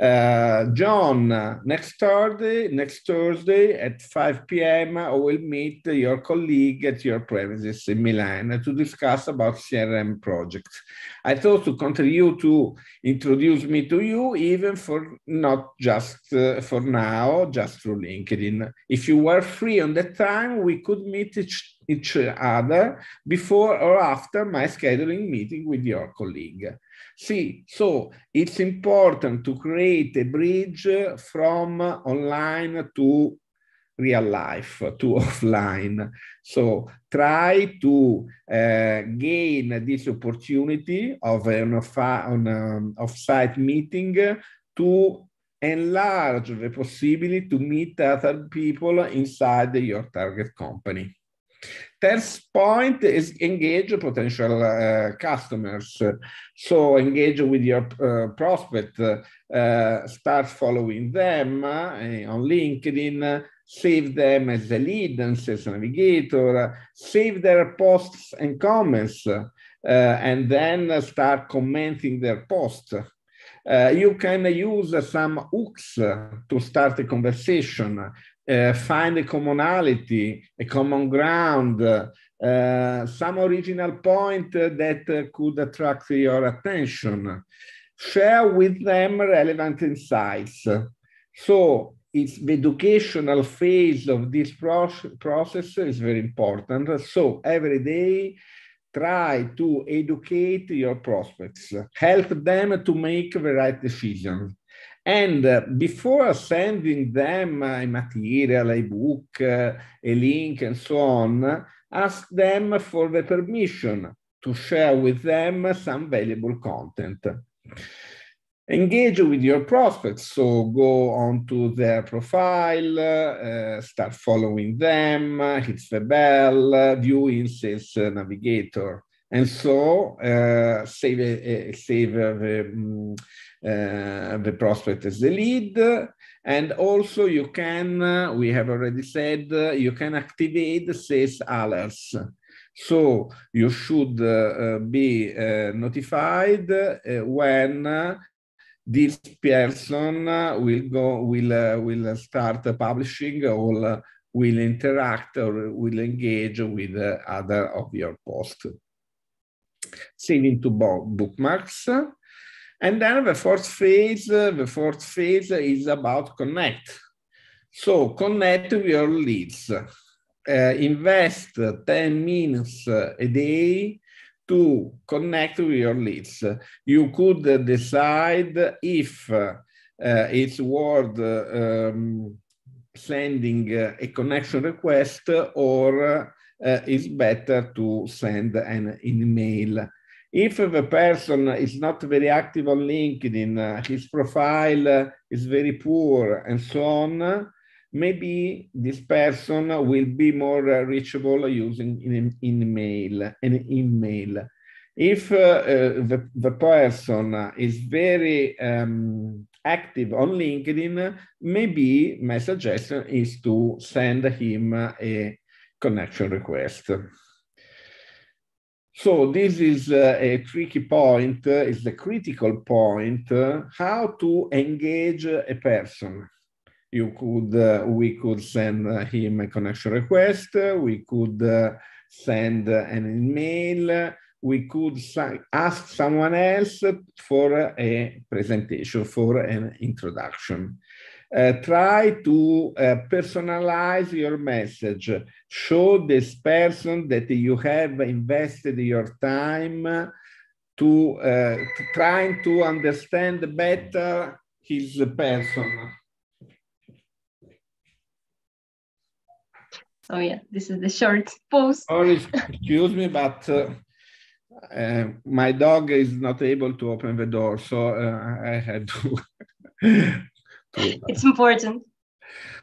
Uh, John, next Thursday, next Thursday at 5 p.m., I will meet your colleague at your premises in Milan to discuss about CRM projects. I thought to continue to introduce me to you, even for not just uh, for now, just through LinkedIn. If you were free on that time, we could meet each, each other before or after my scheduling meeting with your colleague. See, so it's important to create a bridge from online to real life, to offline. So try to uh, gain this opportunity of an off-site off meeting to enlarge the possibility to meet other people inside your target company. Third point is engage potential uh, customers. So engage with your uh, prospect, uh, start following them uh, on LinkedIn, save them as a lead and Sales Navigator, save their posts and comments, uh, and then start commenting their posts. Uh, you can use some hooks to start a conversation uh, find a commonality, a common ground, uh, some original point that could attract your attention. Share with them relevant insights. So it's the educational phase of this process is very important. So every day, try to educate your prospects, help them to make the right decision. And uh, before sending them a material, a book, uh, a link, and so on, ask them for the permission to share with them some valuable content. engage with your prospects. So go onto their profile, uh, start following them, hit the bell, view in Sales Navigator. And so uh, save, uh, save the, um, the prospect as the lead. And also you can, we have already said, you can activate sales alerts. So you should uh, be uh, notified uh, when this person will go will uh, will start publishing or will interact or will engage with other of your posts. Saving to bookmarks. And then the fourth phase, the fourth phase is about connect. So connect your leads. Uh, invest 10 minutes a day to connect with your leads. You could decide if uh, it's worth um, sending a connection request or uh, it's better to send an email. If the person is not very active on LinkedIn, uh, his profile is very poor and so on, maybe this person will be more reachable using an email. An email. If uh, uh, the, the person is very um, active on LinkedIn, maybe my suggestion is to send him a connection request. So this is uh, a tricky point, uh, is the critical point, uh, how to engage a person you could uh, we could send uh, him a connection request we could uh, send an email we could ask someone else for a presentation for an introduction uh, try to uh, personalize your message show this person that you have invested your time to, uh, to trying to understand better his person So yeah, this is the short post. Sorry, excuse me, but uh, uh, my dog is not able to open the door, so uh, I had to. it's important.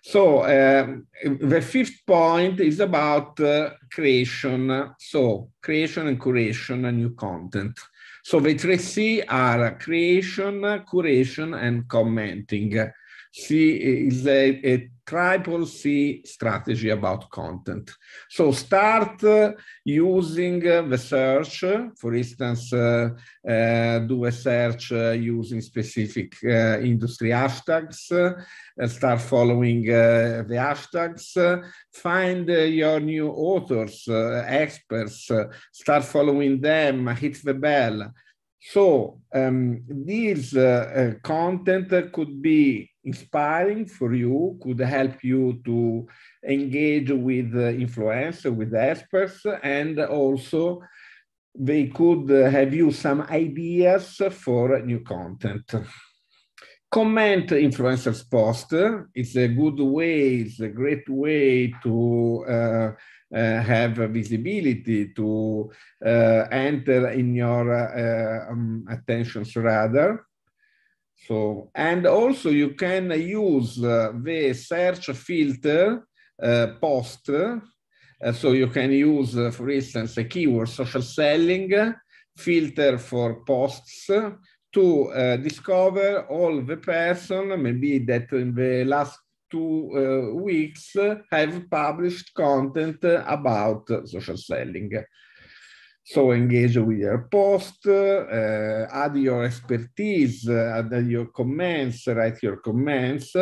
So um, the fifth point is about uh, creation. So creation and curation and new content. So the three C are creation, curation, and commenting. C eh, is a, a triple C strategy about content. So start uh, using uh, the search, for instance, uh, do a search using specific industry hashtags, start following the hashtags, find your new authors, experts, start following them, hit the bell. So um, this content could be inspiring for you, could help you to engage with influencers, with experts, and also they could have you some ideas for new content. Comment influencers post. It's a good way, it's a great way to uh, uh, have visibility, to uh, enter in your uh, um, attentions radar. So, and also you can use uh, the search filter uh, post. Uh, so you can use, uh, for instance, a keyword social selling filter for posts to uh, discover all the person maybe that in the last two uh, weeks have published content about social selling. So engage with your post, uh, add your expertise, add your comments, write your comments,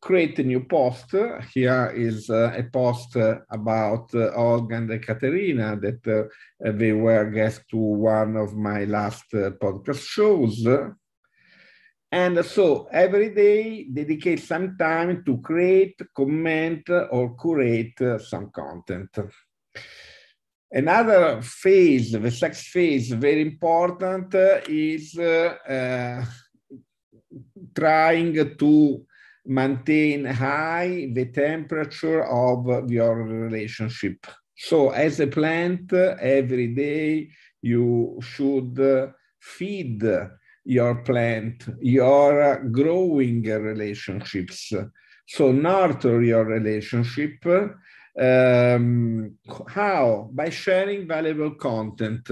create a new post. Here is uh, a post about uh, Olga and Katerina that uh, they were guests to one of my last podcast shows. And so every day dedicate some time to create, comment, or curate some content. Another phase, the sex phase, very important, uh, is uh, uh, trying to maintain high the temperature of your relationship. So as a plant, every day you should feed your plant, your growing relationships. So nurture your relationship. Um, how? By sharing valuable content.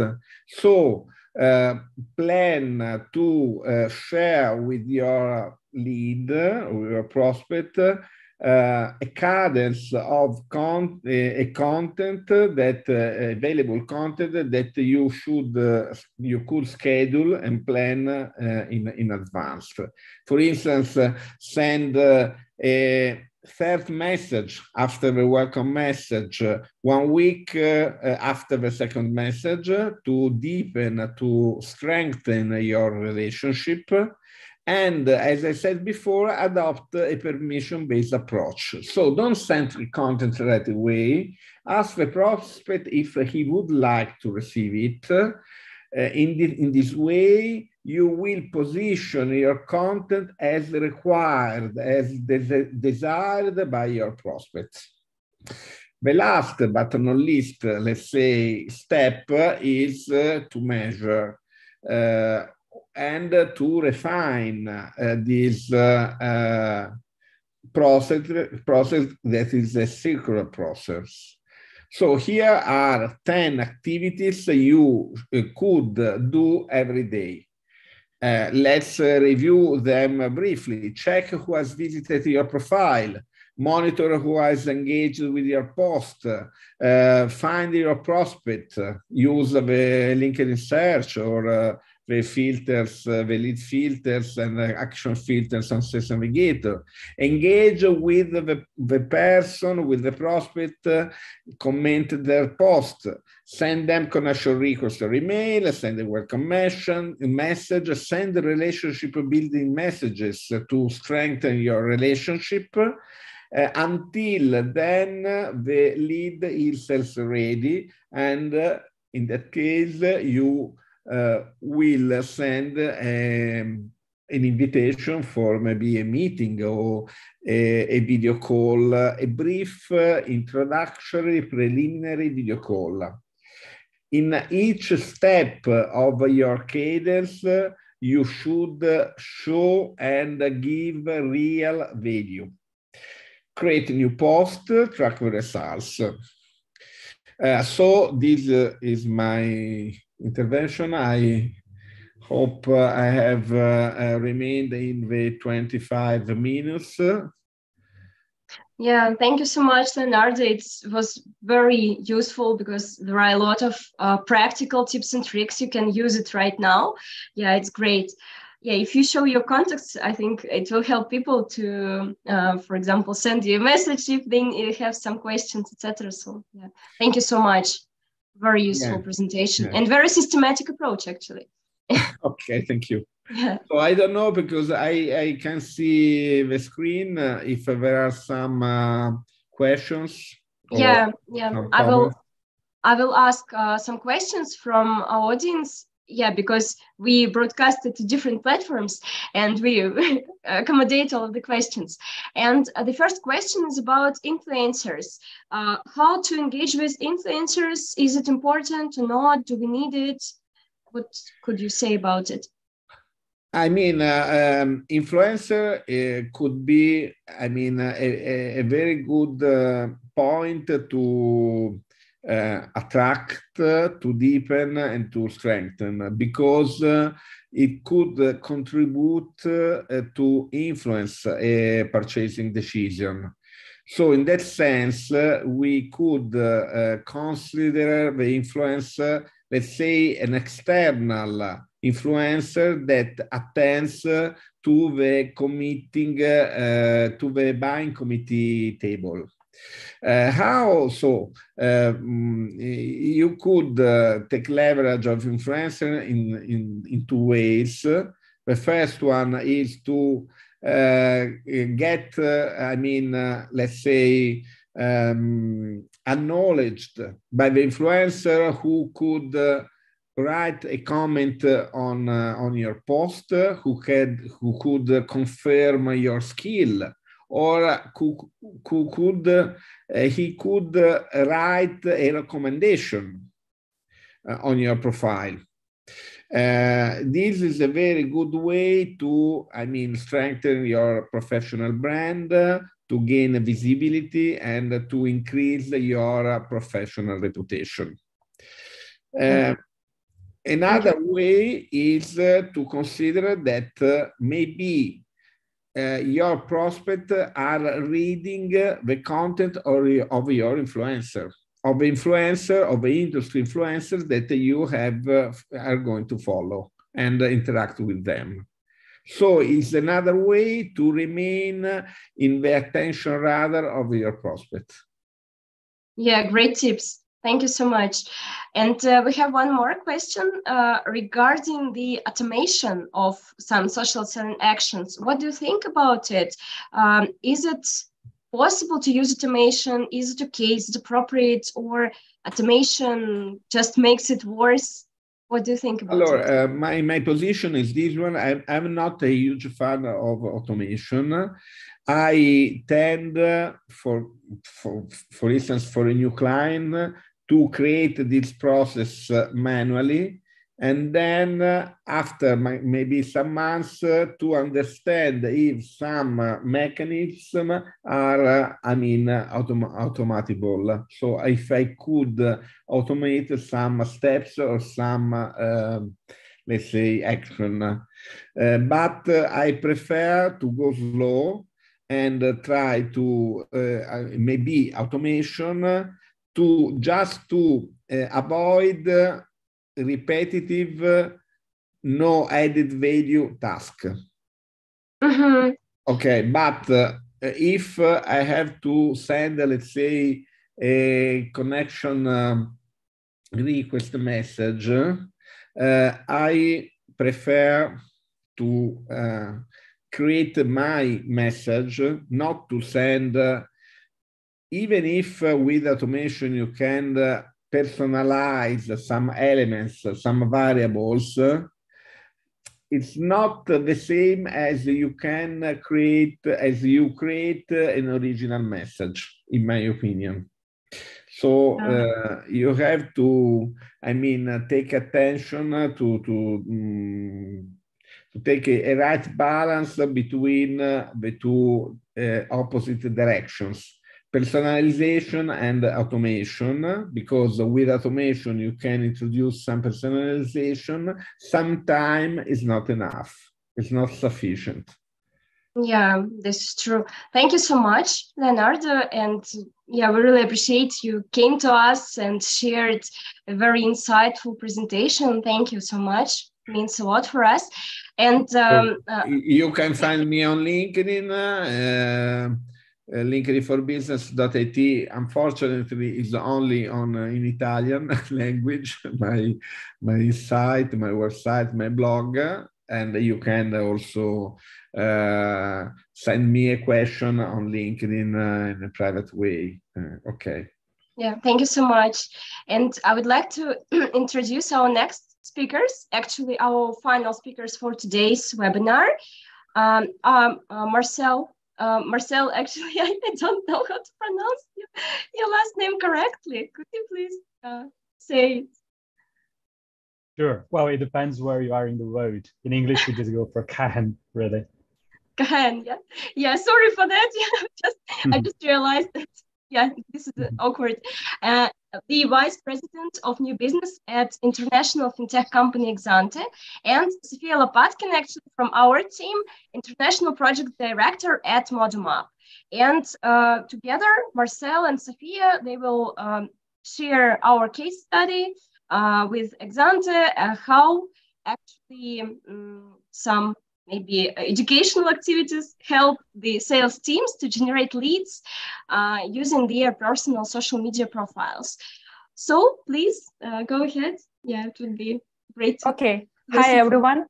So uh, plan to uh, share with your lead or your prospect uh, a cadence of con a content that uh, available content that you should uh, you could schedule and plan in in advance. For instance, send a third message after the welcome message, one week after the second message to deepen, to strengthen your relationship and as I said before, adopt a permission-based approach. So don't send the content right away. Ask the prospect if he would like to receive it. Uh, in, the, in this way, you will position your content as required, as des desired by your prospects. The last but not least, let's say, step is uh, to measure. Uh, and to refine uh, this uh, process, process that is a circular process. So here are 10 activities you could do every day. Uh, let's uh, review them briefly. Check who has visited your profile. Monitor who has engaged with your post. Uh, find your prospect. Use the LinkedIn search or the filters, uh, the lead filters and the action filters on Sales Navigator. Engage with the, the person, with the prospect, uh, comment their post, send them connection request or email, send a welcome message, send relationship building messages to strengthen your relationship. Uh, until then, the lead is sales ready, and uh, in that case, you uh, will send um, an invitation for maybe a meeting or a, a video call, a brief uh, introductory preliminary video call. In each step of your cadence, you should show and give real value. Create new post, track the results. Uh, so this uh, is my intervention. I hope uh, I have uh, uh, remained in the 25 minutes. Yeah, thank you so much, Leonardo. It was very useful because there are a lot of uh, practical tips and tricks. You can use it right now. Yeah, it's great. Yeah, if you show your contacts, I think it will help people to, uh, for example, send you a message if they have some questions, etc. So, yeah, thank you so much very useful yeah. presentation yeah. and very systematic approach actually okay thank you yeah. so i don't know because i i can see the screen uh, if there are some uh, questions yeah yeah i will i will ask uh, some questions from our audience yeah because we broadcast it to different platforms and we accommodate all of the questions. And uh, the first question is about influencers. Uh, how to engage with influencers? Is it important or not? Do we need it? What could you say about it? I mean, uh, um, influencer uh, could be, I mean, a, a, a very good uh, point to uh, attract, to deepen, and to strengthen because uh, it could contribute uh, to influence a purchasing decision. So in that sense, we could consider the influence, let's say, an external influencer that attends to the committing, uh, to the buying committee table. Uh, how so um, you could uh, take leverage of influencer in, in, in two ways. The first one is to uh, get, uh, I mean, uh, let's say, um, acknowledged by the influencer who could uh, write a comment on on your post, who could who could confirm your skill or who, could uh, he could write a recommendation uh, on your profile. Uh, this is a very good way to, I mean, strengthen your professional brand, uh, to gain visibility, and to increase your professional reputation. Uh, another way is uh, to consider that uh, maybe uh, your prospect are reading the content of, of your influencer of influencer, of industry influencers that you have uh, are going to follow and uh, interact with them. So it's another way to remain in the attention rather of your prospect. Yeah, great tips. Thank you so much. And uh, we have one more question uh, regarding the automation of some social selling actions. What do you think about it? Um, is it possible to use automation? Is it okay? Is it appropriate? Or automation just makes it worse? What do you think about it? uh, my, my position is this one. I'm, I'm not a huge fan of automation. I tend, uh, for, for, for instance, for a new client, to create this process uh, manually and then uh, after my, maybe some months uh, to understand if some uh, mechanism are, uh, I mean, autom automatable. So if I could automate some steps or some, um, let's say, action. Uh, but I prefer to go slow and try to maybe automation to just to avoid repetitive, no added value task. Mm-hmm. Okay, but uh, if uh, I have to send, let's say, a connection um, request message, uh, I prefer to uh, create my message, not to send, uh, even if with automation you can personalize some elements, some variables, it's not the same as you can create, as you create an original message, in my opinion. So uh, you have to, I mean, take attention to, to, um, to take a, a, right balance between uh, the two uh, opposite directions personalization and automation because with automation you can introduce some personalization. Sometime is not enough. It's not sufficient. Yeah this is true. Thank you so much leonardo and yeah we really appreciate you came to us and shared a very insightful presentation. Thank you so much. It means a lot for us. And um, uh, you can find me on linkedin uh, uh, LinkedIn for Business.it, unfortunately, is only on uh, in Italian language. my my site, my website, my blog, and you can also uh, send me a question on LinkedIn uh, in a private way. Okay. Yeah, thank you so much. And I would like to introduce our next speakers, actually our final speakers for today's webinar. Um, um, uh, Marcel uh, Marcel, actually, I, I, don't know how to pronounce your, your last name correctly. Could you please uh, say it? Sure. Well, it depends where you are in the world. In English, we just go for Kahan, really. Kahan, yeah. Yeah, sorry for that. Yeah, just, I just realized that yeah, this is mm-hmm. awkward. Uh, the vice president of new business at international fintech company Exante, and Sofia Lopatkina, actually from our team, international project director at ModumUp. And uh, together, Marcel and Sofia, they will um, share our case study uh, with Exante, uh, how actually um, some maybe educational activities help the sales teams to generate leads uh, using their personal social media profiles. So please uh, go ahead. Yeah, it would be great. Okay. Hi, everyone.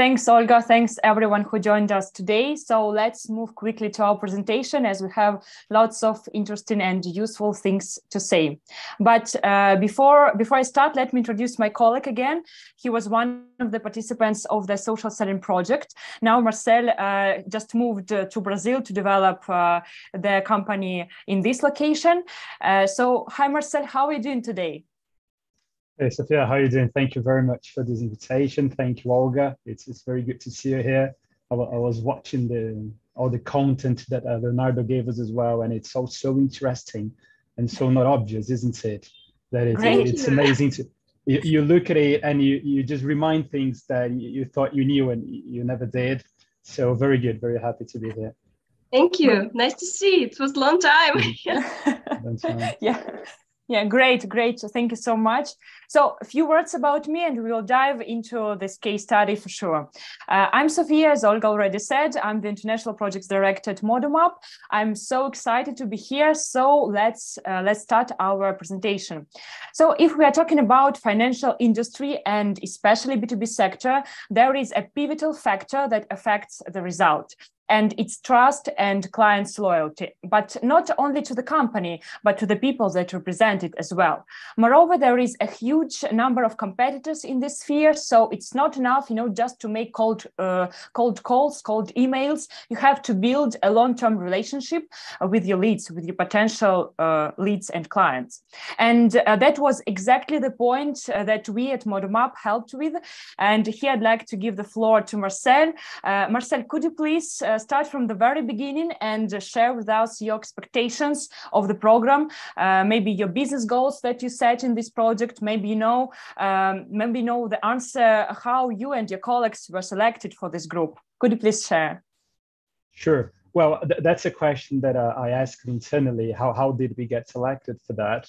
Thanks, Olga. Thanks, everyone who joined us today. So let's move quickly to our presentation as we have lots of interesting and useful things to say. But uh, before, before I start, let me introduce my colleague again. He was one of the participants of the social selling project. Now Marcel uh, just moved uh, to Brazil to develop uh, the company in this location. Uh, so hi, Marcel, how are you doing today? Hey, Sofia, how are you doing? Thank you very much for this invitation. Thank you, Olga. It's, it's very good to see you here. I, I was watching the all the content that uh, Leonardo gave us as well, and it's all so interesting and so not obvious, isn't it? That it's, it's amazing to you, you, look at it and you, you just remind things that you, you thought you knew and you never did. So very good, very happy to be here. Thank you. Nice to see. It was a long time. yeah. Yeah, great, great. Thank you so much. So a few words about me and we will dive into this case study for sure. Uh, I'm Sofia, as Olga already said. I'm the International Projects Director at ModumUp. I'm so excited to be here. So let's, uh, let's start our presentation. So if we are talking about financial industry and especially B2B sector, there is a pivotal factor that affects the result and its trust and clients' loyalty, but not only to the company, but to the people that represent it as well. Moreover, there is a huge number of competitors in this sphere, so it's not enough, you know, just to make cold, uh, cold calls, cold emails. You have to build a long-term relationship uh, with your leads, with your potential uh, leads and clients. And uh, that was exactly the point uh, that we at ModumUp helped with. And here I'd like to give the floor to Marcel. Uh, Marcel, could you please start from the very beginning and share with us your expectations of the program, uh, maybe your business goals that you set in this project, maybe you know, um, maybe know the answer how you and your colleagues were selected for this group. Could you please share? Sure. Well, th that's a question that uh, I asked internally. How how did we get selected for that?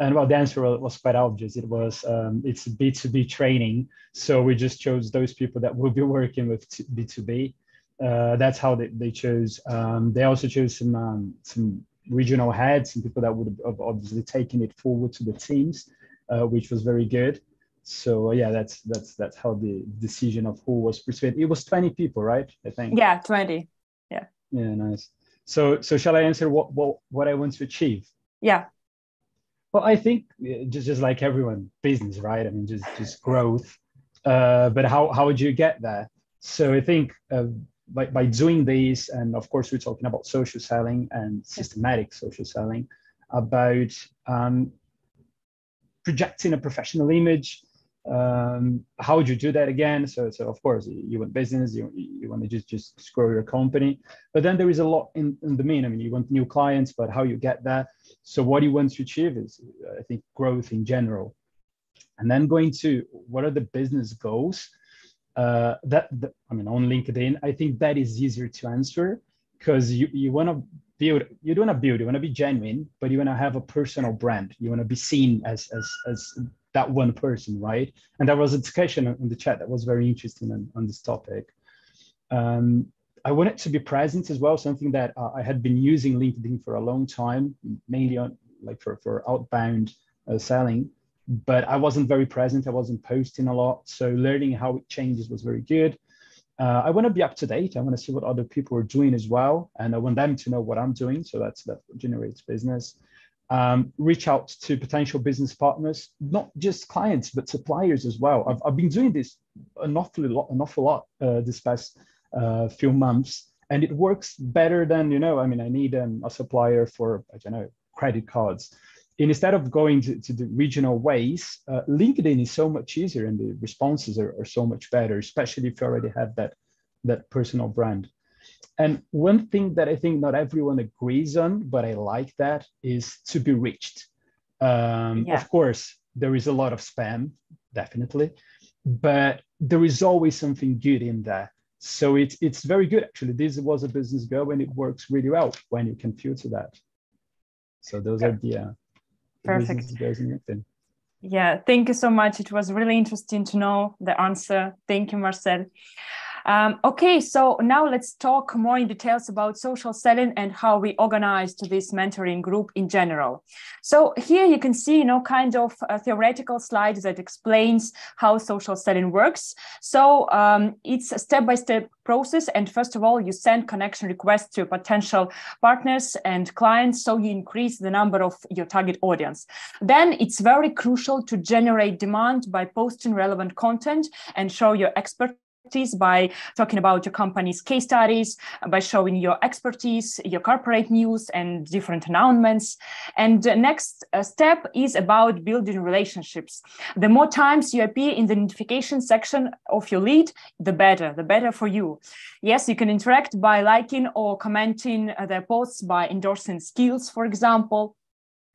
And well, the answer was quite obvious. It was um, it's B2B training, so we just chose those people that will be working with B2B uh, that's how they, they chose. Um, they also chose some um, some regional heads, some people that would have obviously taken it forward to the teams, uh, which was very good. So uh, yeah, that's that's that's how the decision of who was persuaded. It was twenty people, right? I think. Yeah, twenty. Yeah. Yeah, nice. So so shall I answer what what what I want to achieve? Yeah. Well, I think uh, just just like everyone, business, right? I mean, just just growth. Uh, but how how would you get there? So I think uh, by, by doing this, and of course, we're talking about social selling and systematic social selling, about um, projecting a professional image. Um, how would you do that again? So, so of course, you want business, you, you want to just, just grow your company. But then there is a lot in, in the mean. I mean, you want new clients, but how you get that. So, what you want to achieve is, I think, growth in general. And then going to what are the business goals? Uh, that, that, I mean, on LinkedIn, I think that is easier to answer because you, you want to build, you don't want to build, you want to be genuine, but you want to have a personal brand. You want to be seen as, as, as that one person, right? And there was a discussion in the chat that was very interesting on, on this topic. Um, I wanted to be present as well, something that uh, I had been using LinkedIn for a long time, mainly on like for, for outbound uh, selling but I wasn't very present. I wasn't posting a lot. So learning how it changes was very good. Uh, I want to be up to date. I want to see what other people are doing as well. And I want them to know what I'm doing. So that's that generates business. Um, reach out to potential business partners, not just clients, but suppliers as well. I've, I've been doing this an awful lot, an awful lot uh, this past uh, few months, and it works better than you know. I mean, I need um, a supplier for I don't know credit cards instead of going to, to the regional ways, uh, LinkedIn is so much easier and the responses are, are so much better, especially if you already have that, that personal brand. And one thing that I think not everyone agrees on, but I like that, is to be reached. Um, yeah. Of course, there is a lot of spam, definitely, but there is always something good in there. So it's it's very good actually. This was a business go and it works really well when you can filter that. So those yeah. are the uh, Perfect. Yeah, thank you so much. It was really interesting to know the answer. Thank you, Marcel. Um, okay, so now let's talk more in details about social selling and how we organized this mentoring group in general. So here you can see, you know, kind of a theoretical slide that explains how social selling works. So um, it's a step-by-step -step process. And first of all, you send connection requests to potential partners and clients. So you increase the number of your target audience. Then it's very crucial to generate demand by posting relevant content and show your expert expertise by talking about your company's case studies, by showing your expertise, your corporate news, and different announcements. And the next uh, step is about building relationships. The more times you appear in the notification section of your lead, the better, the better for you. Yes, you can interact by liking or commenting uh, their posts by endorsing skills, for example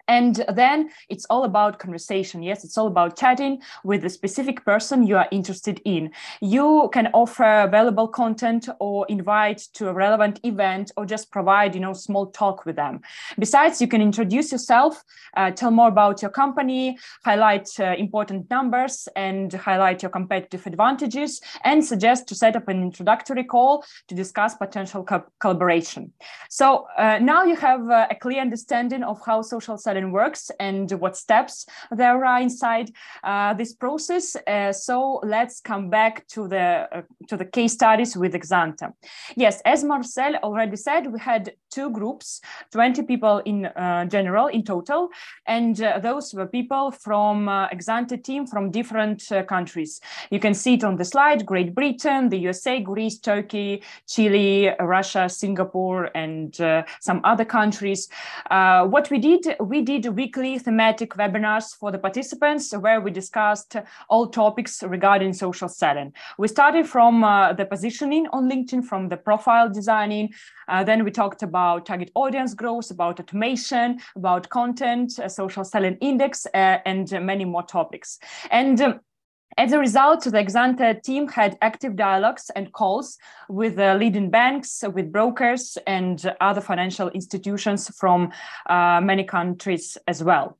and then it's all about conversation. Yes it's all about chatting with the specific person you are interested in. You can offer valuable content or invite to a relevant event or just provide you know small talk with them. Besides you can introduce yourself uh, tell more about your company highlight uh, important numbers and highlight your competitive advantages and suggest to set up an introductory call to discuss potential co- collaboration. So uh, now you have uh, a clear understanding of how social selling works and what steps there are inside uh, this process. Uh, so let's come back to the uh, to the case studies with Exante. Yes, as Marcel already said, we had two groups, 20 people in uh, general in total, and uh, those were people from uh, Exante team from different countries. You can see it on the slide: Great Britain, the USA, Greece, Turkey, Chile, Russia, Singapore, and some other countries. what we did, we did weekly thematic webinars for the participants where we discussed all topics regarding social selling. We started from uh, the positioning on LinkedIn, from the profile designing. Uh, then we talked about target audience growth, about automation, about content, uh, social selling index, uh, and many more topics. And um, as a result, the Exante team had active dialogues and calls with uh, leading banks, with brokers, and other financial institutions from uh, many countries as well.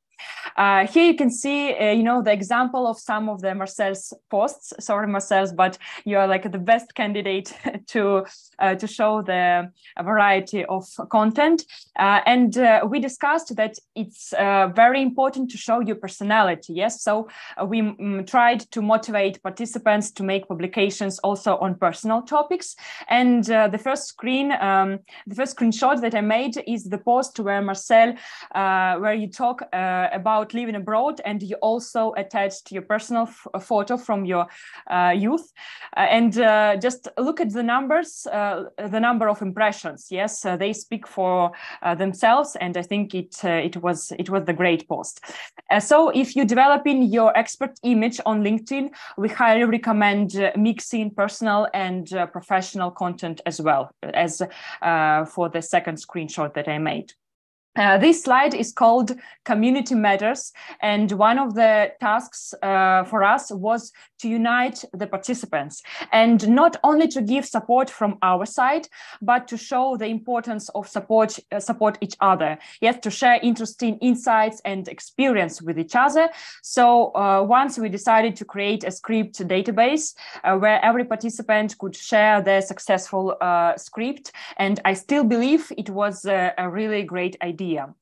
Uh, here you can see, uh, you know, the example of some of the Marcel's posts. Sorry, Marcel's, but you are like the best candidate to uh, to show the variety of content. Uh, and uh, we discussed that it's uh, very important to show your personality. Yes, so we mm, tried to motivate participants to make publications also on personal topics. And the first screen, um, the first screenshot that I made is the post where Marcel, where you talk Uh, about living abroad, and you also attached your personal uh, photo from your uh, youth. Uh, and uh, just look at the numbers, uh, the number of impressions. Yes, they speak for themselves, and I think it it was it was the great post. so if you're developing your expert image on LinkedIn, we highly recommend mixing personal and professional content as well as for the second screenshot that I made. Uh, this slide is called Community Matters, and one of the tasks uh, for us was to unite the participants and not only to give support from our side, but to show the importance of support uh, support each other. Yes, to share interesting insights and experience with each other. So uh, once we decided to create a script database uh, where every participant could share their successful uh, script, and I still believe it was a, a really great idea idea.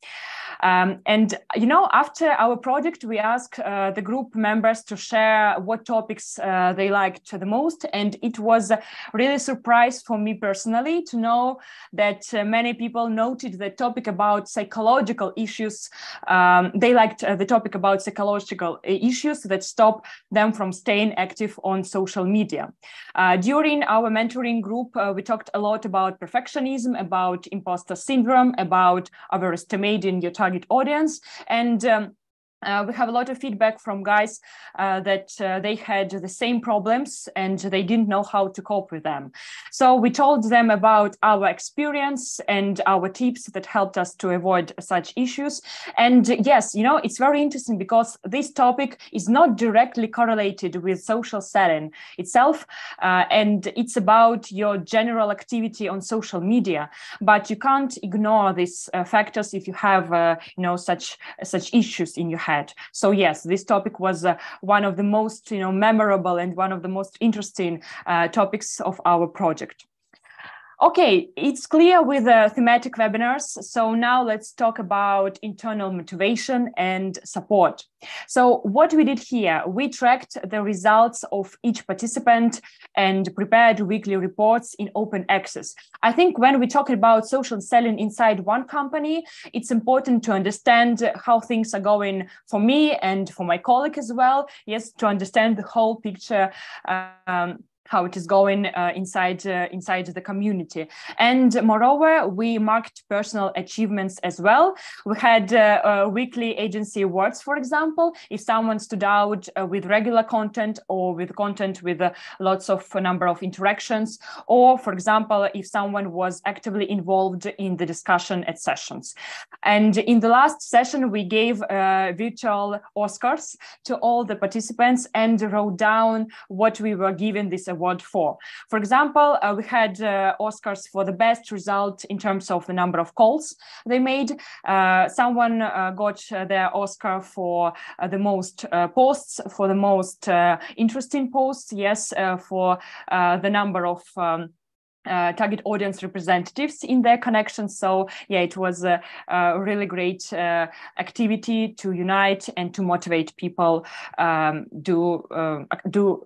Um, and you know, after our project, we asked uh, the group members to share what topics uh, they liked the most, and it was really a surprise for me personally to know that uh, many people noted the topic about psychological issues. Um, they liked uh, the topic about psychological uh, issues that stop them from staying active on social media. Uh, during our mentoring group, we talked a lot about perfectionism, about imposter syndrome, about overestimating your target audience. And um, uh, we have a lot of feedback from guys uh, that uh, they had the same problems and they didn't know how to cope with them. So we told them about our experience and our tips that helped us to avoid such issues. And yes, you know, it's very interesting because this topic is not directly correlated with social selling itself. Uh, and it's about your general activity on social media. But you can't ignore these uh, factors if you have, uh, you know, such, such issues in your head So yes, this topic was uh, one of the most you know memorable and one of the most interesting uh, topics of our project. Okay, it's clear with the thematic webinars. So now let's talk about internal motivation and support. So what we did here, we tracked the results of each participant and prepared weekly reports in open access. I think when we talk about social selling inside one company, it's important to understand how things are going for me and for my colleague as well. Yes, to understand the whole picture um, how it is going uh, inside uh, inside the community. And moreover we marked personal achievements as well. We had uh, uh weekly agency awards for example. If someone stood out uh, with regular content or with content with uh, lots of number of interactions or for example if someone was actively involved in the discussion at sessions. And in the last session we gave virtual oscars to all the participants and wrote down what we were given this award for. For example, uh, we had uh, Oscars for the best result in terms of the number of calls they made. Uh, someone uh, got uh, their Oscar for the most posts, for the most interesting posts, yes, for the number of um, uh, target audience representatives in their connections. So yeah, it was a, a really great uh, activity to unite and to motivate people um, do uh, do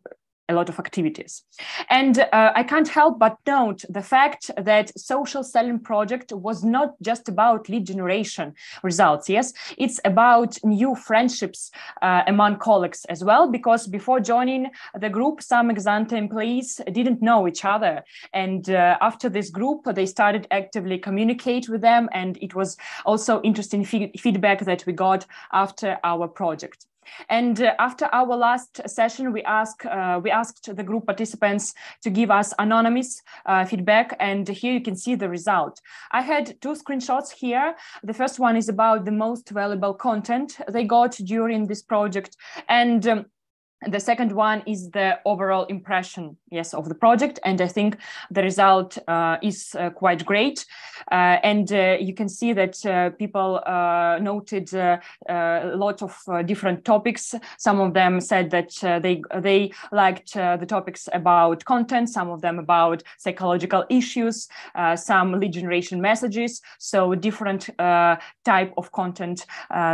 a lot of activities. And uh, I can't help but note the fact that social selling project was not just about lead generation results. Yes, it's about new friendships uh, among colleagues as well, because before joining the group, some Exante employees didn't know each other. And uh, after this group, they started actively communicate with them. And it was also interesting feedback that we got after our project. And uh, after our last session, we asked uh, we asked the group participants to give us anonymous uh, feedback, and here you can see the result. I had two screenshots here. The first one is about the most valuable content they got during this project, and um, the second one is the overall impression yes of the project. And i think the result uh, is uh, quite great. Uh, and uh, you can see that uh, people uh, noted a lot of different topics. Some of them said that they they liked the topics about content some of them about psychological issues some lead generation messages. So different type of content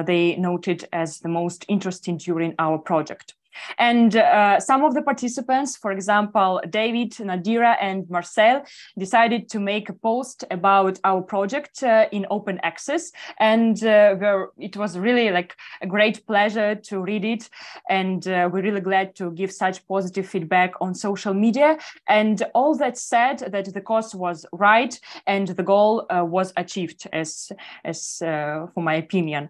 they noted as the most interesting during our project and uh, some of the participants, for example, David, Nadira, and Marcel, decided to make a post about our project uh, in open access. And uh, it was really like a great pleasure to read it. And uh, we're really glad to give such positive feedback on social media. And all that said, that the course was right and the goal uh, was achieved, as, as for my opinion.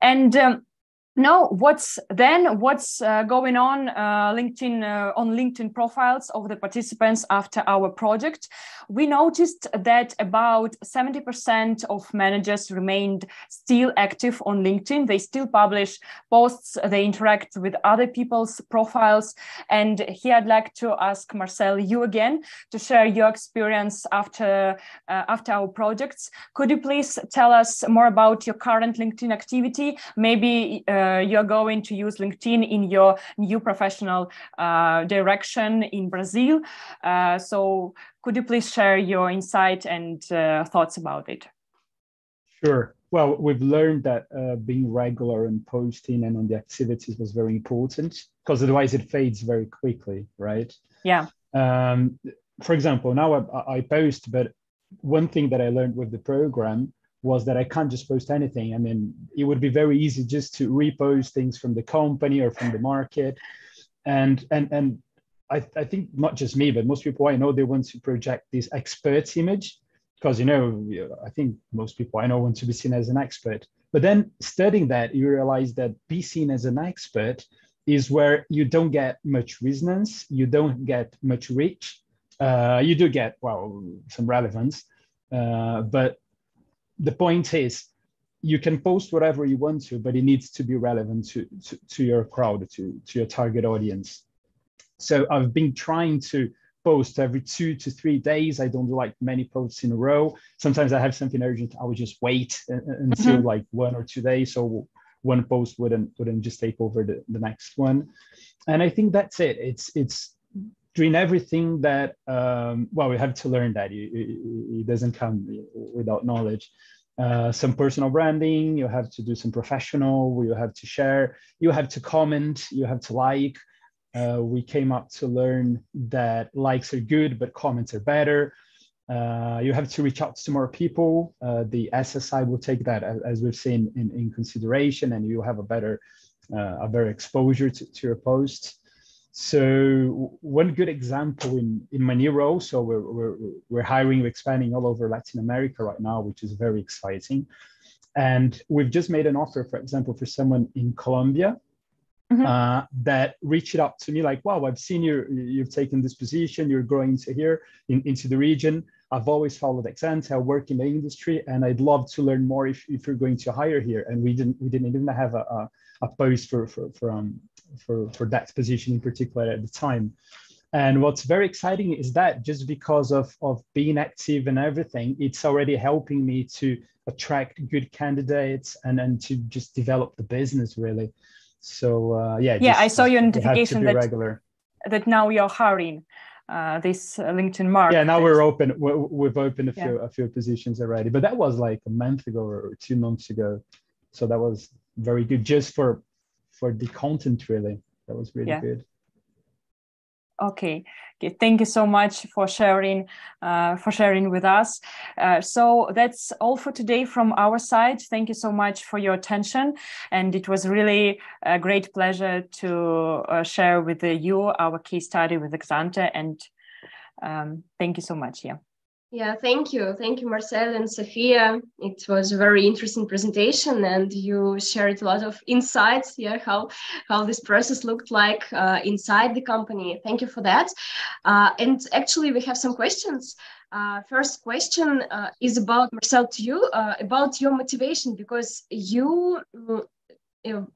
And um, now what's then what's uh, going on uh, linkedin uh, on linkedin profiles of the participants after our project? We noticed that about 70% of managers remained still active on linkedin. They still publish posts they interact with other people's profiles. And here i'd like to ask marcel you again to share your experience after uh, after our projects. Could you please tell us more about your current linkedin activity? Maybe uh, you're going to use LinkedIn in your new professional uh, direction in Brazil. Uh, so could you please share your insight and thoughts about it? Sure. Well, we've learned that uh, being regular and posting and on the activities was very important because otherwise it fades very quickly, right? Yeah. Um, for example, now I, I, post, but one thing that I learned with the program was that I can't just post anything. I mean, it would be very easy just to repost things from the company or from the market. And and and I, I think not just me, but most people I know they want to project this expert image because you know I think most people I know want to be seen as an expert. But then studying that, you realize that be seen as an expert is where you don't get much resonance, you don't get much reach. Uh, you do get well some relevance, uh, but the point is you can post whatever you want to, but it needs to be relevant to, to, to, your crowd, to, to your target audience. So I've been trying to post every two to three days. I don't do like many posts in a row. Sometimes I have something urgent. I would just wait until mm-hmm. like one or two days. So one post wouldn't wouldn't just take over the, the next one. And I think that's it. It's it's doing everything that um, well we have to learn that it, doesn't come without knowledge. Uh, some personal branding you have to do some professional you have to share you have to comment you have to like. Uh, we came up to learn that likes are good but comments are better. Uh, you have to reach out to more people. Uh, the ssi will take that as, as we've seen in, in consideration and you have a better uh, a better exposure to, to your posts So one good example in, in my new role, so we're, we're, we're hiring, we're expanding all over Latin America right now, which is very exciting. And we've just made an offer, for example, for someone in Colombia mm-hmm. uh, that reached out to me like, wow, I've seen you, you've taken this position, you're growing to here in, into the region. I've always followed Exante, I work in the industry, and I'd love to learn more if, if you're going to hire here. And we didn't we didn't even have a, a, a post for for for, um, for for that position in particular at the time. And what's very exciting is that just because of, of being active and everything, it's already helping me to attract good candidates and, and to just develop the business really. So uh, yeah. Yeah, I saw your notification that, regular. that now you're hiring uh, this LinkedIn mark. Yeah, now we're open. We've opened a few yeah. a few positions already, but that was like a month ago or two months ago. So that was very good just for for the content really. That was really yeah. good. Okay. okay, thank you so much for sharing uh, for sharing with us. Uh, so that's all for today from our side. Thank you so much for your attention, and it was really a great pleasure to uh, share with you our case study with Exante. And um, thank you so much. Yeah. Yeah, thank you. Thank you, Marcel and Sofia. It was a very interesting presentation and you shared a lot of insights, yeah, how, how this process looked like uh, inside the company. Thank you for that. Uh, and actually, we have some questions. Uh, first question uh, is about Marcel to you, uh, about your motivation, because you mm,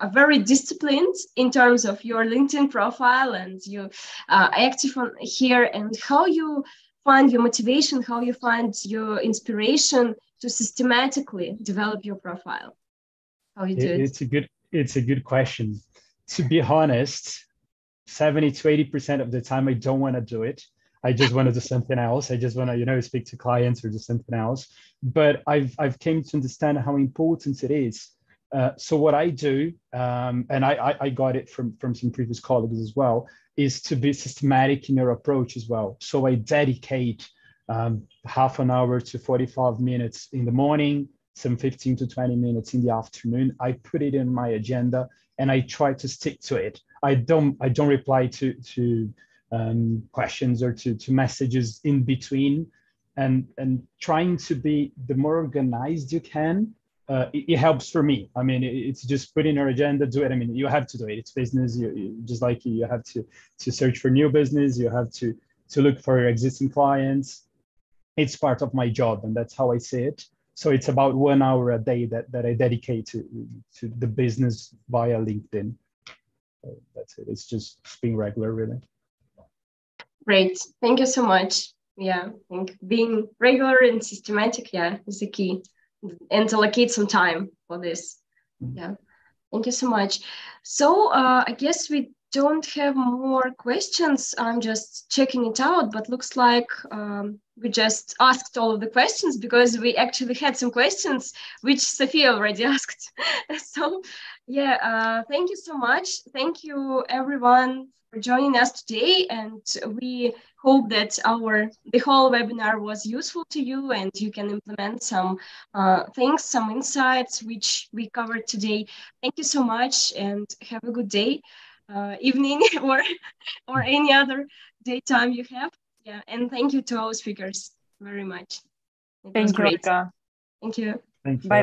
are very disciplined in terms of your LinkedIn profile and you are active on here and how you find your motivation, how you find your inspiration to systematically develop your profile? How you do it? It's a good it's a good question. To be honest, 70 to 80% of the time I don't want to do it. I just want to do something else. I just want to, you know, speak to clients or do something else. But I've I've came to understand how important it is. Uh, so what I do, um, and I, I, I got it from from some previous colleagues as well, is to be systematic in your approach as well. So I dedicate um, half an hour to 45 minutes in the morning, some 15 to 20 minutes in the afternoon. I put it in my agenda and I try to stick to it. I don't I don't reply to to um, questions or to, to messages in between and and trying to be the more organized you can uh, it, it, helps for me. I mean, it, it's just put in your agenda, do it. I mean, you have to do it. It's business. You, you, just like you have to to search for new business. You have to to look for your existing clients. It's part of my job, and that's how I see it. So it's about one hour a day that that I dedicate to to the business via LinkedIn. So that's it. It's just being regular, really. Great. Thank you so much. Yeah, I think being regular and systematic, yeah, is the key and allocate some time for this. Yeah, thank you so much. So uh, I guess we don't have more questions. I'm just checking it out, but looks like um, we just asked all of the questions because we actually had some questions which Sofia already asked. so yeah, uh, thank you so much. Thank you everyone for joining us today and we hope that our the whole webinar was useful to you and you can implement some uh, things some insights which we covered today. Thank you so much and have a good day uh, evening or or any other daytime you have. Yeah and thank you to our speakers very much. It thank you great. thank you. Bye bye